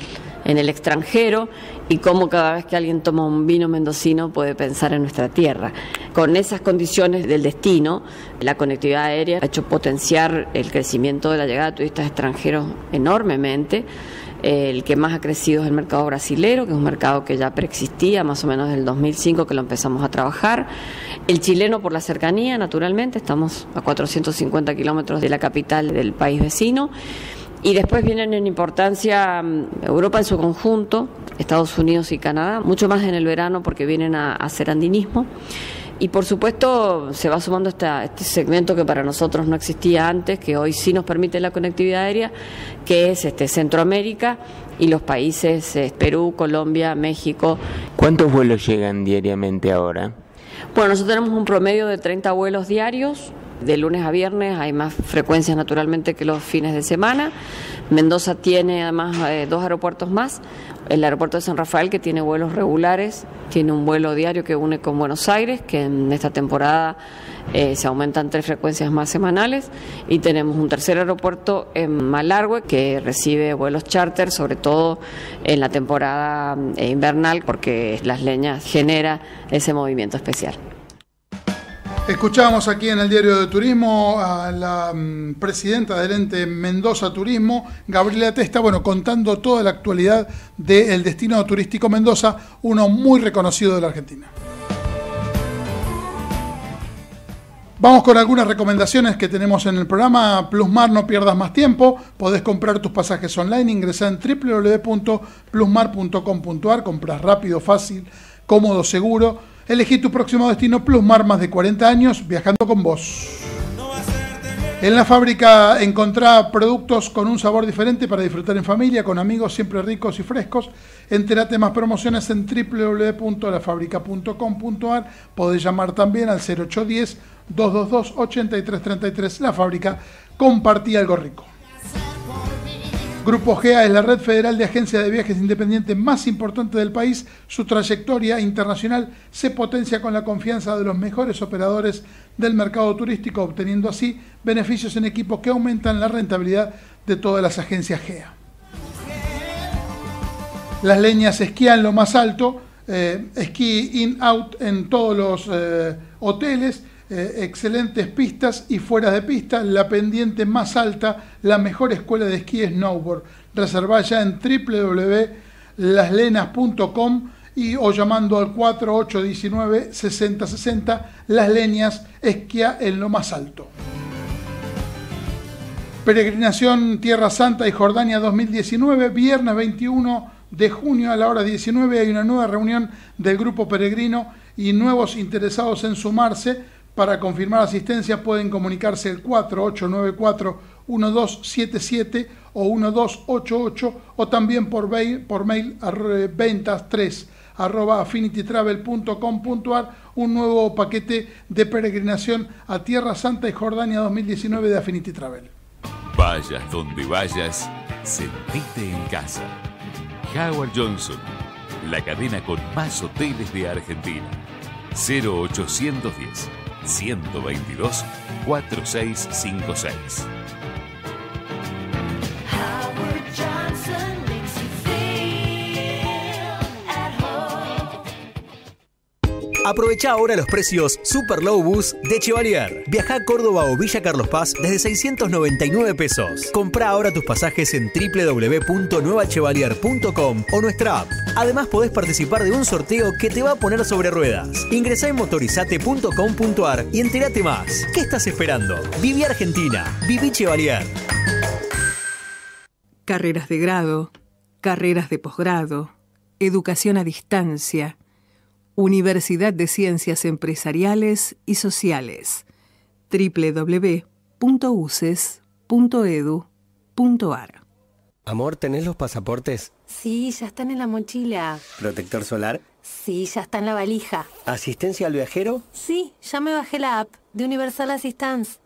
en el extranjero y cómo cada vez que alguien toma un vino mendocino puede pensar en nuestra tierra. Con esas condiciones del destino, la conectividad aérea ha hecho potenciar el crecimiento de la llegada de turistas extranjeros enormemente. El que más ha crecido es el mercado brasilero, que es un mercado que ya preexistía más o menos del 2005 que lo empezamos a trabajar. El chileno por la cercanía, naturalmente, estamos a 450 kilómetros de la capital del país vecino. Y después vienen en importancia mm, Europa en su conjunto, Estados Unidos y Canadá, mucho más en el verano porque vienen a, hacer andinismo. Y por supuesto se va sumando esta, este segmento que para nosotros no existía antes, que hoy sí nos permite la conectividad aérea, que es este Centroamérica y los países eh, Perú, Colombia, México. ¿Cuántos vuelos llegan diariamente ahora? Bueno, nosotros tenemos un promedio de 30 vuelos diarios, de lunes a viernes, hay más frecuencias naturalmente que los fines de semana. Mendoza tiene además eh, dos aeropuertos más, el aeropuerto de San Rafael que tiene vuelos regulares, tiene un vuelo diario que une con Buenos Aires, que en esta temporada eh, se aumentan tres frecuencias más semanales, y tenemos un tercer aeropuerto en Malargüe que recibe vuelos charter, sobre todo en la temporada eh, invernal, porque las leñas genera ese movimiento especial. Escuchamos aquí en el Diario de Turismo a la mm, presidenta del ente Mendoza Turismo, Gabriela Testa, bueno, contando toda la actualidad del destino turístico Mendoza, uno muy reconocido de la Argentina. Vamos con algunas recomendaciones que tenemos en el programa. Plusmar, no pierdas más tiempo. Podés comprar tus pasajes online. Ingresa en www.plusmar.com.ar. Compras rápido, fácil, cómodo, seguro Elegí tu próximo destino Plusmar, más de 40 años viajando con vos. En la fábrica encontrá productos con un sabor diferente para disfrutar en familia, con amigos, siempre ricos y frescos. Entérate más promociones en www.lafabrica.com.ar. Podés llamar también al 0810 222 8333. La fábrica compartí algo rico. Grupo GEA es la red federal de agencias de viajes independientes más importante del país. Su trayectoria internacional se potencia con la confianza de los mejores operadores del mercado turístico, obteniendo así beneficios en equipo que aumentan la rentabilidad de todas las agencias GEA. Las leñas esquían lo más alto, eh, esquí in-out en todos los eh, hoteles eh, excelentes pistas y fuera de pista, la pendiente más alta, la mejor escuela de esquí snowboard. Reserva ya en www.laslenas.com y o llamando al 4819 6060 Las Leñas esquía en lo más alto. Peregrinación Tierra Santa y Jordania 2019, viernes 21 de junio a la hora 19 hay una nueva reunión del grupo peregrino y nuevos interesados en sumarse para confirmar asistencia pueden comunicarse el 4894-1277 o 1288 o también por mail, por mail a ventas 3 arroba affinitytravel.com.ar un nuevo paquete de peregrinación a Tierra Santa y Jordania 2019 de Affinity Travel. Vayas donde vayas, sentite en casa. Howard Johnson, la cadena con más hoteles de Argentina. 0810 122 4656. Aprovecha ahora los precios Super Low Bus de Chevalier. Viaja a Córdoba o Villa Carlos Paz desde 699 pesos. Compra ahora tus pasajes en www.nuevachevalier.com o nuestra app. Además podés participar de un sorteo que te va a poner sobre ruedas. Ingresa en motorizate.com.ar y entérate más. ¿Qué estás esperando? Viví Argentina. Viví Chevalier. Carreras de grado, carreras de posgrado, educación a distancia Universidad de Ciencias Empresariales y Sociales www.uces.edu.ar Amor, ¿tenés los pasaportes? Sí, ya están en la mochila. ¿Protector solar? Sí, ya está en la valija. ¿Asistencia al viajero? Sí, ya me bajé la app de Universal Assistance.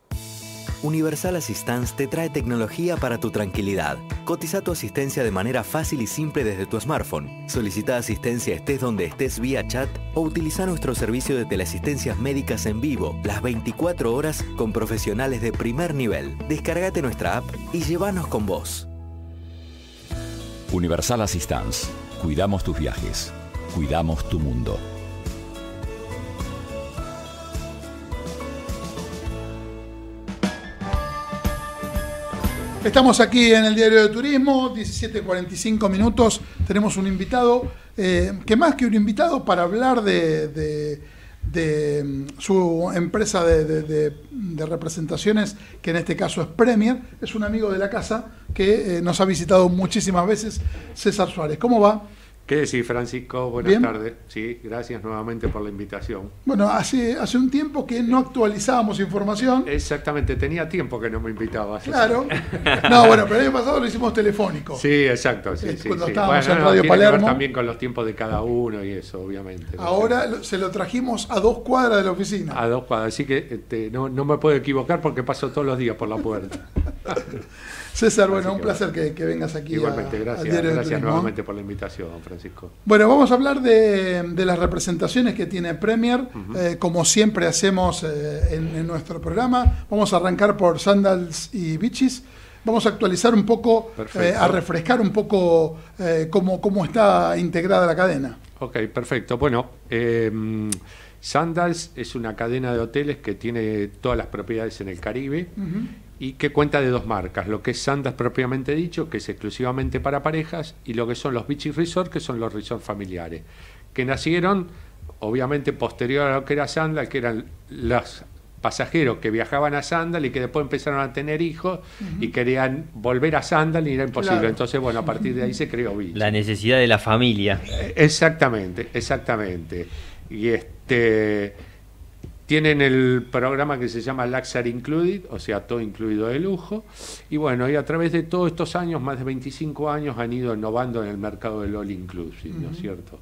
Universal Assistance te trae tecnología para tu tranquilidad. Cotiza tu asistencia de manera fácil y simple desde tu smartphone. Solicita asistencia estés donde estés vía chat o utiliza nuestro servicio de teleasistencias médicas en vivo las 24 horas con profesionales de primer nivel. Descárgate nuestra app y llévanos con vos. Universal Assistance. Cuidamos tus viajes. Cuidamos tu mundo. Estamos aquí en el Diario de Turismo, 17.45 minutos. Tenemos un invitado, eh, que más que un invitado, para hablar de, mm, su empresa de representaciones, que en este caso es Premier. Es un amigo de la casa que eh, nos ha visitado muchísimas veces, César Suárez. ¿Cómo va? ¿Qué decís, Francisco? Buenas tardes. Sí, gracias nuevamente por la invitación. Bueno, hace, hace un tiempo que no actualizábamos información. Exactamente, tenía tiempo que no me invitabas. Claro. No, bueno, pero el año pasado lo hicimos telefónico. Sí, exacto, sí, Eh, sí. cuando sí. estábamos en no, Radio tiene que ver Palermo. también con los tiempos de cada uno y eso, obviamente. ¿no? Ahora se lo trajimos a dos cuadras de la oficina. A dos cuadras, así que este, no, no me puedo equivocar porque paso todos los días por la puerta. César, bueno, Así un que placer que, que vengas aquí. Igualmente, al gracias, gracias nuevamente por la invitación, Francisco. Bueno, vamos a hablar de, de las representaciones que tiene Premier, eh, como siempre hacemos eh, en, en nuestro programa. Vamos a arrancar por Sandals y Bichis. Vamos a actualizar un poco, eh, a refrescar un poco cómo, cómo está integrada la cadena. Ok, perfecto. Bueno, eh, Sandals es una cadena de hoteles que tiene todas las propiedades en el Caribe. Y que cuenta de dos marcas, lo que es Sandals propiamente dicho, que es exclusivamente para parejas, y lo que son los Beach Resort, que son los resorts familiares, que nacieron obviamente posterior a lo que era Sandals, que eran los pasajeros que viajaban a Sandal y que después empezaron a tener hijos y querían volver a Sandal y era imposible. Claro. Entonces, bueno, a partir de ahí se creó Beach. La necesidad de la familia. Eh, Exactamente, exactamente. Y este tienen el programa que se llama Luxury Included, o sea, todo incluido de lujo. Y bueno, y a través de todos estos años, más de 25 años, han ido innovando en el mercado del All Inclusive, ¿no es cierto?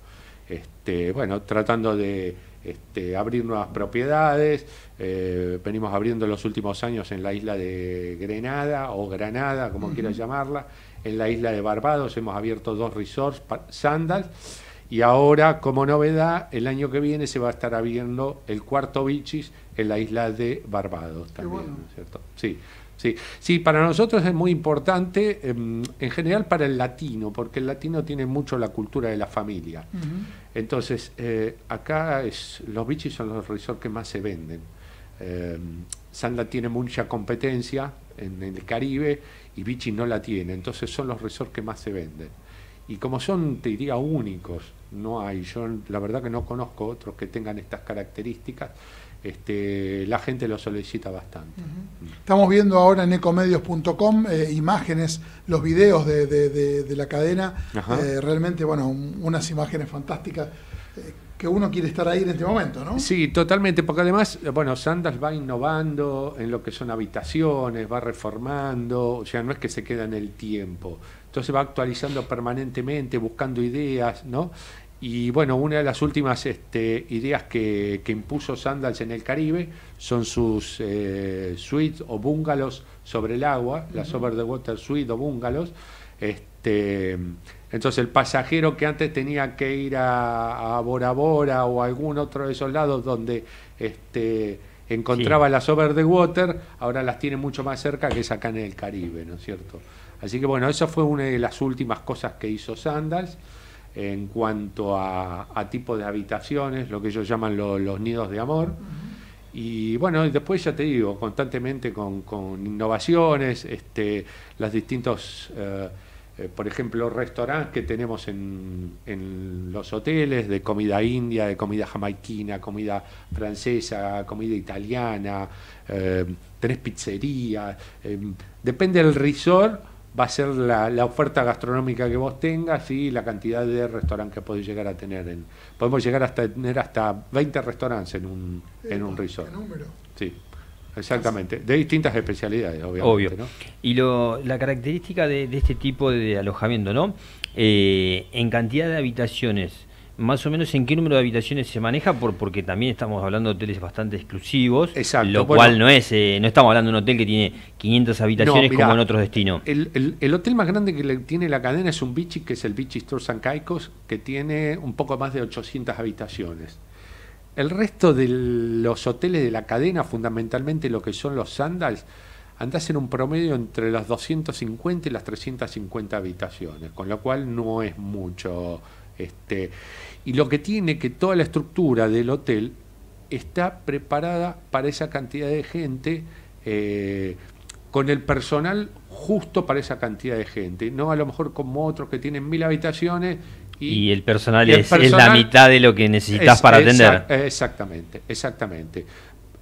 Este, bueno, tratando de este, abrir nuevas propiedades. eh, venimos abriendo los últimos años en la isla de Grenada o Granada, como quieras llamarla. En la isla de Barbados hemos abierto dos resorts, Sandals. Y ahora, como novedad, el año que viene se va a estar abriendo el cuarto Bichis en la isla de Barbados también, bueno. ¿no es cierto? Sí, sí. Sí, para nosotros es muy importante, em, en general para el latino, porque el latino tiene mucho la cultura de la familia. Entonces, eh, acá es, los bichis son los resorts que más se venden. Eh, Sanda tiene mucha competencia en, el Caribe y Bichi no la tiene, entonces son los resorts que más se venden. Y como son, te diría, únicos, no hay, yo la verdad que no conozco otros que tengan estas características, este, la gente lo solicita bastante. Estamos viendo ahora en ecomedios.com eh, imágenes, los videos de, de- de- de la cadena. Eh, realmente, bueno, un- unas imágenes fantásticas eh, que uno quiere estar ahí en este momento, ¿no? Sí, totalmente, porque además, bueno, Sandals va innovando en lo que son habitaciones, va reformando, o sea, no es que se queda en el tiempo. Entonces va actualizando permanentemente, buscando ideas, ¿no? Y bueno, una de las últimas este, ideas que, que impuso Sandals en el Caribe son sus eh, suites o bungalows sobre el agua, las Ujú. over the water suite o bungalows. Este, entonces el pasajero que antes tenía que ir a, a Bora Bora o a algún otro de esos lados donde este, encontraba Sí. las over the water, ahora las tiene mucho más cerca que es acá en el Caribe, ¿no es cierto? Así que bueno, esa fue una de las últimas cosas que hizo Sandals en cuanto a, a tipo de habitaciones, lo que ellos llaman lo- los nidos de amor. Y bueno, después ya te digo, constantemente con, con innovaciones, este, los distintos, eh, eh, por ejemplo, restaurantes que tenemos en, en los hoteles de comida india, de comida jamaiquina, comida francesa, comida italiana, eh, tenés pizzería, eh, depende del resort, va a ser la, la oferta gastronómica que vos tengas y la cantidad de restaurantes que podés llegar a tener. En, podemos llegar hasta tener hasta 20 restaurantes en un, en un resort. Sí, exactamente. De distintas especialidades, obviamente. Obvio. ¿no? Y lo, la característica de, de este tipo de alojamiento, ¿no? Eh, en cantidad de habitaciones, más o menos en qué número de habitaciones se maneja, por, porque también estamos hablando de hoteles bastante exclusivos, lo bueno. cual no es, eh, no estamos hablando de un hotel que tiene 500 habitaciones No, mirá, como en otros destinos. El, el- el hotel más grande que le tiene la cadena es un Bichi, que es el Bichi Tours and Caicos, que tiene un poco más de 800 habitaciones. El resto de los hoteles de la cadena, fundamentalmente lo que son los Sandals, andas en un promedio entre las 250 y las 350 habitaciones, con lo cual no es mucho. Este, y lo que tiene que toda la estructura del hotel está preparada para esa cantidad de gente, eh, con el personal justo para esa cantidad de gente, no a lo mejor como otros que tienen mil habitaciones y, el personal, es, la mitad de lo que necesitas para atender. exactamente, exactamente.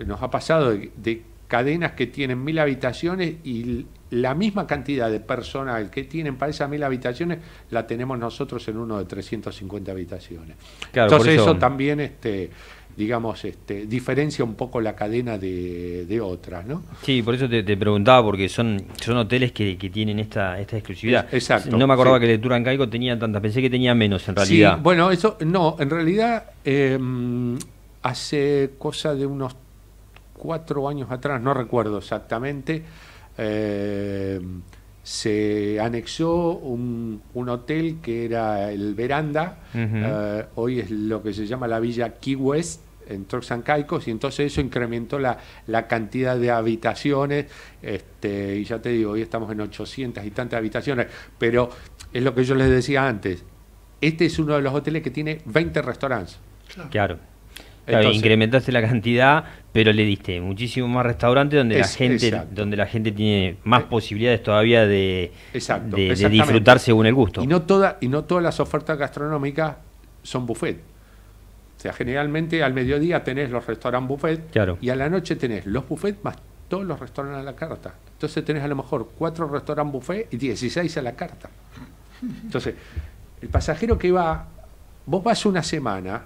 Nos ha pasado de, cadenas que tienen mil habitaciones y la misma cantidad de personal que tienen para esas mil habitaciones la tenemos nosotros en uno de 350 habitaciones. Entonces eso, eso también este, digamos, este, diferencia un poco la cadena de, otras, ¿no? Sí, por eso te, preguntaba, porque son, son hoteles que, tienen esta, esta exclusividad. exacto. No me acordaba que el de Turancaico tenía tantas, pensé que tenía menos en realidad. Sí, bueno, eso, no, en realidad em, hace cosa de unos cuatro años atrás, no recuerdo exactamente, em, se anexó un, un, hotel que era el Veranda, eh, hoy es lo que se llama la Villa Key West, en Caicos y entonces eso incrementó la, la, cantidad de habitaciones este, y ya te digo, hoy estamos en 800 y tantas habitaciones, pero es lo que yo les decía antes, este es uno de los hoteles que tiene 20 restaurantes. Claro. incrementaste la cantidad, pero le diste muchísimo más restaurantes donde la gente, donde la gente tiene más eh, posibilidades todavía de, de, de, disfrutar según el gusto. Y no toda, y no todas las ofertas gastronómicas son buffet. O sea, generalmente al mediodía tenés los restaurantes buffet y a la noche tenés los buffets más todos los restaurantes a la carta. Entonces tenés a lo mejor cuatro restaurantes buffet y 16 a la carta. Entonces, el pasajero que va, vos vas una semana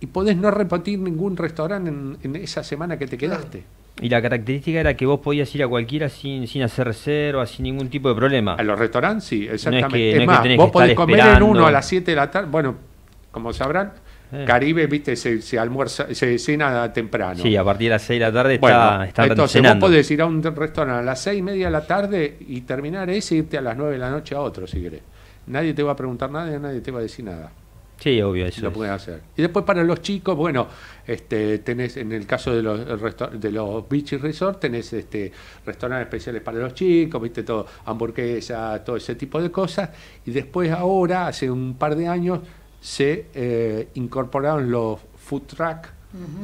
y podés no repetir ningún restaurante en, esa semana que te quedaste. Y la característica era que vos podías ir a cualquiera sin, sin hacer reserva, sin ningún tipo de problema. A los restaurantes, sí, exactamente. es, más, vos podés comer en uno a las 7 de la tarde. Bueno, como sabrán, eh. Caribe, viste, se, almuerza, se cena temprano. Sí, a partir de las 6 de la tarde está, está entonces vos podés ir a un restaurante a las 6 y media de la tarde y terminar ese y irte a las 9 de la noche a otro, si querés. Nadie te va a preguntar nada, nadie te va a decir nada. Sí, obvio, eso. Lo pueden hacer. Y después para los chicos, bueno, este, tenés en el caso de los, de los beach resort, tenés este, restaurantes especiales para los chicos, viste, todo, hamburguesa, todo ese tipo de cosas. Y después ahora, hace un par de años, se eh, incorporaron los food truck,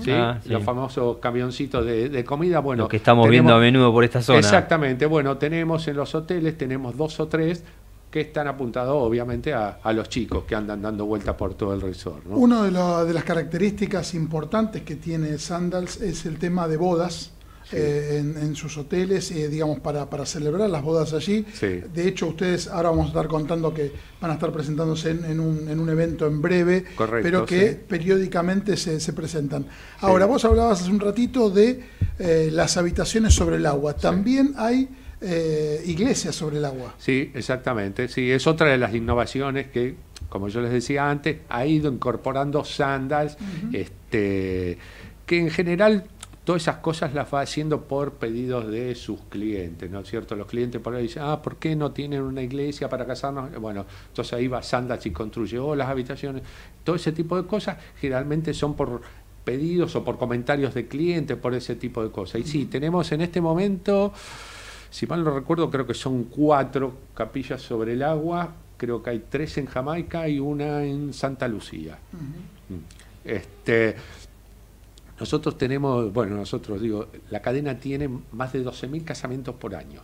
ah, los famosos camioncitos de, comida. Bueno, que estamos viendo a menudo por esta zona. Exactamente, bueno, tenemos en los hoteles, tenemos dos o tres que están apuntados obviamente a, los chicos que andan dando vueltas por todo el resort. Una de, de las características importantes que tiene Sandals es el tema de bodas eh, en, sus hoteles, eh, digamos, para, para, celebrar las bodas allí. De hecho, ustedes ahora vamos a estar contando que van a estar presentándose en, un, en un, evento en breve, pero que periódicamente se, se, presentan. Ahora, vos hablabas hace un ratito de eh, las habitaciones sobre el agua. También hay... iglesias sobre el agua. Sí, exactamente. Sí, es otra de las innovaciones que, como yo les decía antes, ha ido incorporando sandals, este, que en general todas esas cosas las va haciendo por pedidos de sus clientes, ¿no es cierto? Los clientes por ahí dicen, ah, ¿por qué no tienen una iglesia para casarnos? Bueno, entonces ahí va Sandas y construye oh, las habitaciones. Todo ese tipo de cosas generalmente son por pedidos o por comentarios de clientes, por ese tipo de cosas. Y sí, tenemos en este momento, si mal no recuerdo, creo que son cuatro capillas sobre el agua, creo que hay tres en Jamaica y una en Santa Lucía. Este, nosotros tenemos, bueno, nosotros digo, la cadena tiene más de 12.000 casamientos por año.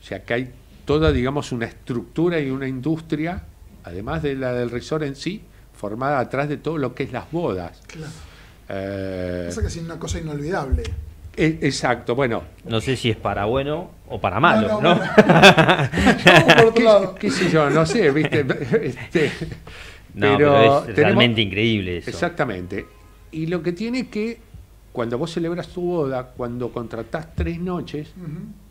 O sea que hay toda, digamos, una estructura y una industria, además de la del resort en sí, formada atrás de todo lo que es las bodas. Claro. Eh, que es una cosa inolvidable. E, exacto, bueno. No sé si es para bueno o para malo, ¿no? ¿Qué, sé yo? No sé, ¿viste? Este, no, pero, es realmente increíble eso. Exactamente. Y lo que tiene que, cuando vos celebras tu boda, cuando contratás tres noches,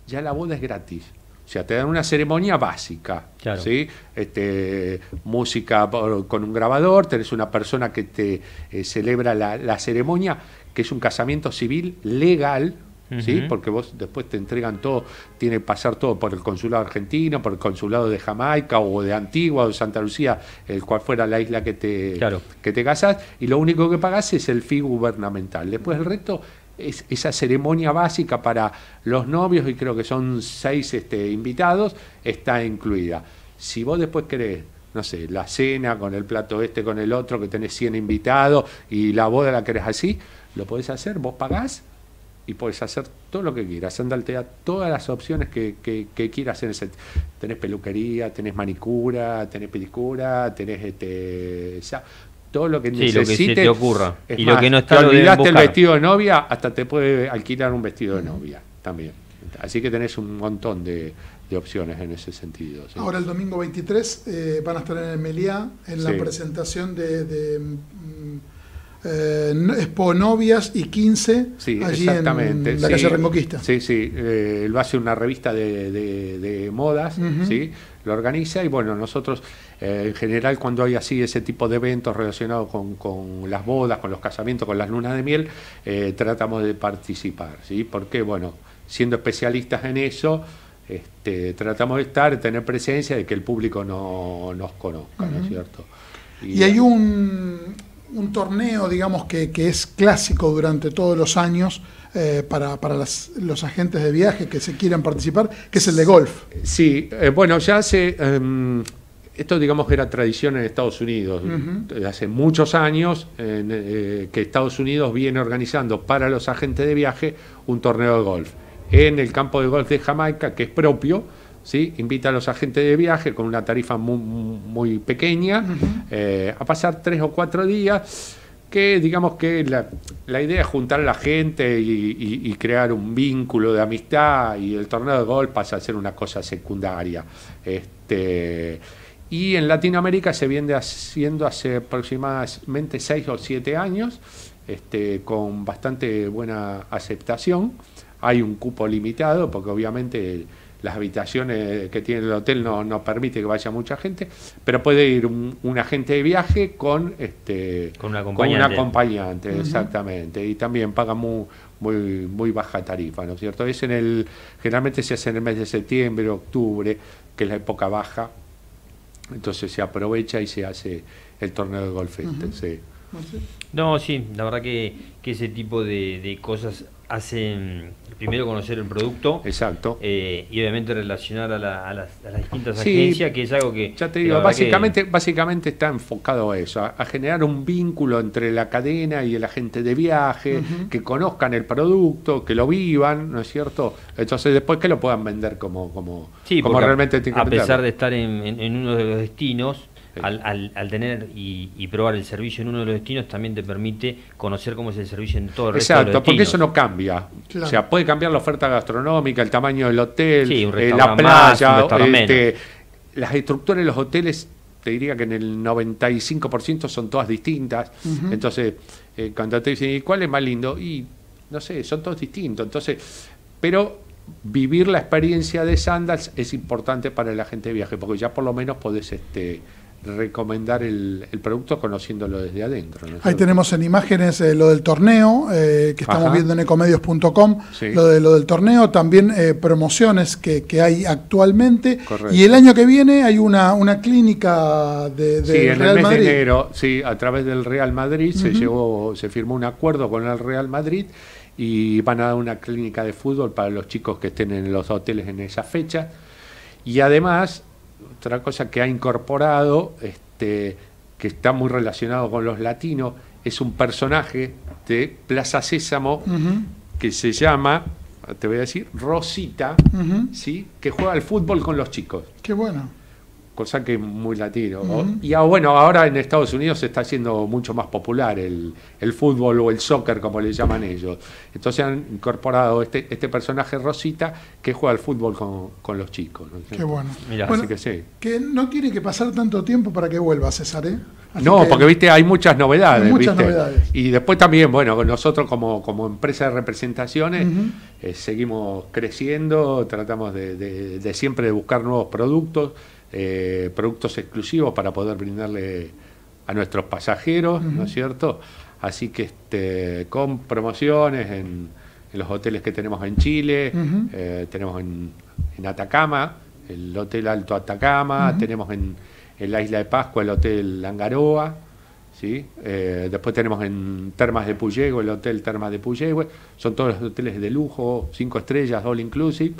ya la boda es gratis. O sea, te dan una ceremonia básica, ¿sí? Este, música con un grabador, tenés una persona que te eh, celebra la, la, ceremonia, que es un casamiento civil legal, ¿sí? Porque vos después te entregan todo, tiene que pasar todo por el consulado argentino, por el consulado de Jamaica o de Antigua o de Santa Lucía, el cual fuera la isla que te, que te casás, y lo único que pagás es el fee gubernamental. Después el resto es esa ceremonia básica para los novios, y creo que son seis este, invitados, está incluida. Si vos después querés no sé, la cena con el plato este, con el otro, que tenés 100 invitados y la boda la querés así, lo podés hacer, vos pagás y puedes hacer todo lo que quieras. Sandal te da todas las opciones que, que, quieras en ese. Tenés peluquería, tenés manicura, tenés pedicura, tenés este. Ya, todo lo que sí, lo que se te ocurra. y lo que no está te olvidaste el vestido de novia, hasta te puede alquilar un vestido de novia también. Así que tenés un montón de, opciones en ese sentido. Ahora el domingo 23 eh, van a estar en el Meliá en la presentación de mm, eh, Novias y 15 sí, allí exactamente. en la calle Remoquista. Sí, sí, eh, él va a hacer una revista de, modas, ¿sí? lo organiza y bueno, nosotros eh, en general cuando hay así ese tipo de eventos relacionados con, las bodas, con los casamientos, con las lunas de miel, eh, tratamos de participar, ¿sí? Porque bueno, siendo especialistas en eso, este, tratamos de estar, de tener presencia, de que el público no, nos conozca, ¿no es cierto? y hay un un torneo, digamos, que, que, es clásico durante todos los años eh, para, para los agentes de viaje que se quieran participar, que es el de golf. Sí, eh, bueno, ya hace... Em, esto digamos que era tradición en Estados Unidos. Hace muchos años eh, que Estados Unidos viene organizando para los agentes de viaje un torneo de golf en el campo de golf de Jamaica, que es propio, ¿sí? invita a los agentes de viaje con una tarifa muy, pequeña eh, a pasar tres o cuatro días que digamos que la, idea es juntar a la gente y, crear un vínculo de amistad y el torneo de golf pasa a ser una cosa secundaria. Este, y en Latinoamérica se viene haciendo hace aproximadamente seis o siete años, este, con bastante buena aceptación. Hay un cupo limitado porque obviamente las habitaciones que tiene el hotel no, no permite que vaya mucha gente, pero puede ir un, agente de viaje con este con un acompañante, acompañante exactamente, y también paga muy, muy, muy baja tarifa, ¿no es cierto? Es en el, generalmente se hace en el mes de septiembre, octubre, que es la época baja, entonces se aprovecha y se hace el torneo de golf este, No, sí, la verdad que, que ese tipo de, de cosas hacen primero conocer el producto. Exacto. Eh, y obviamente relacionar a, las, distintas agencias, que es algo que... Ya te digo, básicamente, básicamente está enfocado a eso, a, generar un vínculo entre la cadena y el agente de viaje, que conozcan el producto, que lo vivan, ¿no es cierto? Entonces después que lo puedan vender como, como, como realmente tiene A pesar de estar en, en uno de los destinos, al, al, tener y, probar el servicio en uno de los destinos también te permite conocer cómo es el servicio en todo el Exacto, resto de los porque eso no cambia. O sea, puede cambiar la oferta gastronómica, el tamaño del hotel, eh, la playa, este, las estructuras de los hoteles te diría que en el 95% son todas distintas. Entonces, eh, cuando te dicen, ¿y cuál es más lindo? Y no sé, son todos distintos. Entonces, pero vivir la experiencia de Sandals es importante para la gente de viaje, porque ya por lo menos podés este, recomendar el, producto conociéndolo desde adentro. Ahí tenemos en imágenes eh, lo del torneo, eh, que estamos viendo en ecomedios.com, lo, de, lo del torneo, también eh, promociones que, hay actualmente. Y el año que viene hay una, una clínica de, de sí, en el mes De enero, sí, a través del Real Madrid se, llevó, se firmó un acuerdo con el Real Madrid y van a dar una clínica de fútbol para los chicos que estén en los hoteles en esa fecha. Y además otra cosa que ha incorporado, este, que está muy relacionado con los latinos, es un personaje de Plaza Sésamo que se llama, te voy a decir, Rosita, ¿sí? que juega al fútbol con los chicos. Qué bueno cosa que es muy latino. Y ah, bueno, ahora en Estados Unidos se está haciendo mucho más popular el, fútbol o el soccer, como le llaman ellos. Entonces han incorporado este, este personaje Rosita que juega al fútbol con, los chicos. Qué bueno. Así que sí. Que no tiene que pasar tanto tiempo para que vuelva, César, ¿eh? no, porque viste, hay muchas novedades. muchas novedades. Y después también, bueno, nosotros como, como empresa de representaciones eh, seguimos creciendo, tratamos de, de siempre de buscar nuevos productos. Eh, productos exclusivos para poder brindarle a nuestros pasajeros, ¿no es cierto? Así que este, con promociones en, los hoteles que tenemos en Chile, eh, tenemos en, Atacama, el Hotel Alto Atacama, tenemos en, la Isla de Pascua el Hotel Langaroa, ¿sí? Eh, después tenemos en Termas de Puyego el Hotel Termas de Puyego, son todos los hoteles de lujo, cinco estrellas, all inclusive,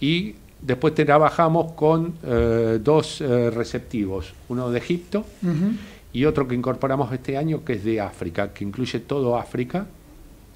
y Después trabajamos con eh, dos eh, receptivos, uno de Egipto y otro que incorporamos este año que es de África, que incluye todo África,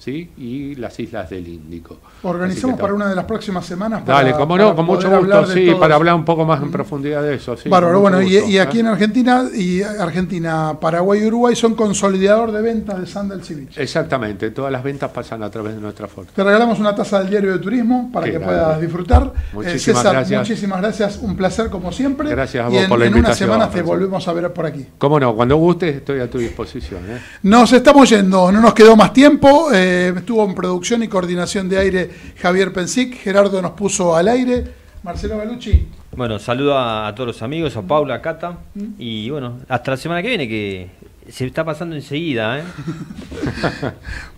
¿sí? y las islas del Índico. Organizamos para una de las próximas semanas. Para, Dale, como no, con mucho gusto, sí, para hablar un poco más en profundidad de eso. Sí, Bárbaro, bueno, y, aquí ¿eh? en Argentina, y Argentina, Paraguay y Uruguay son consolidador de ventas de Sandals y Exactamente, todas las ventas pasan a través de nuestra foto. Te regalamos una taza del diario de turismo para que puedas disfrutar. Eh, muchísimas gracias. Muchísimas gracias, un placer como siempre. Gracias a vos por la invitación. En una semana te volvemos a ver por aquí. Cómo no, cuando gustes estoy a tu disposición. ¿eh? Nos estamos yendo, no nos quedó más tiempo. Estuvo en producción y coordinación de aire Javier Pensé Gerardo nos puso al aire. Marcelo Galucci. Bueno, saludo a, todos los amigos, a Paula, a Cata. Mm. Y bueno, hasta la semana que viene, que se está pasando enseguida. ¿eh?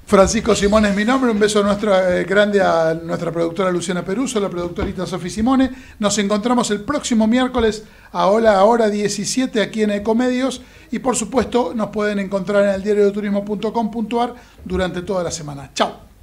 Francisco Simón es mi nombre, un beso nuestro, eh, grande a nuestra productora Luciana Peruso, la productorita Sofi Simone. Nos encontramos el próximo miércoles a hora, hora 17 aquí en Ecomedios y por supuesto nos pueden encontrar en el diario de turismo.com.ar durante toda la semana. Chao.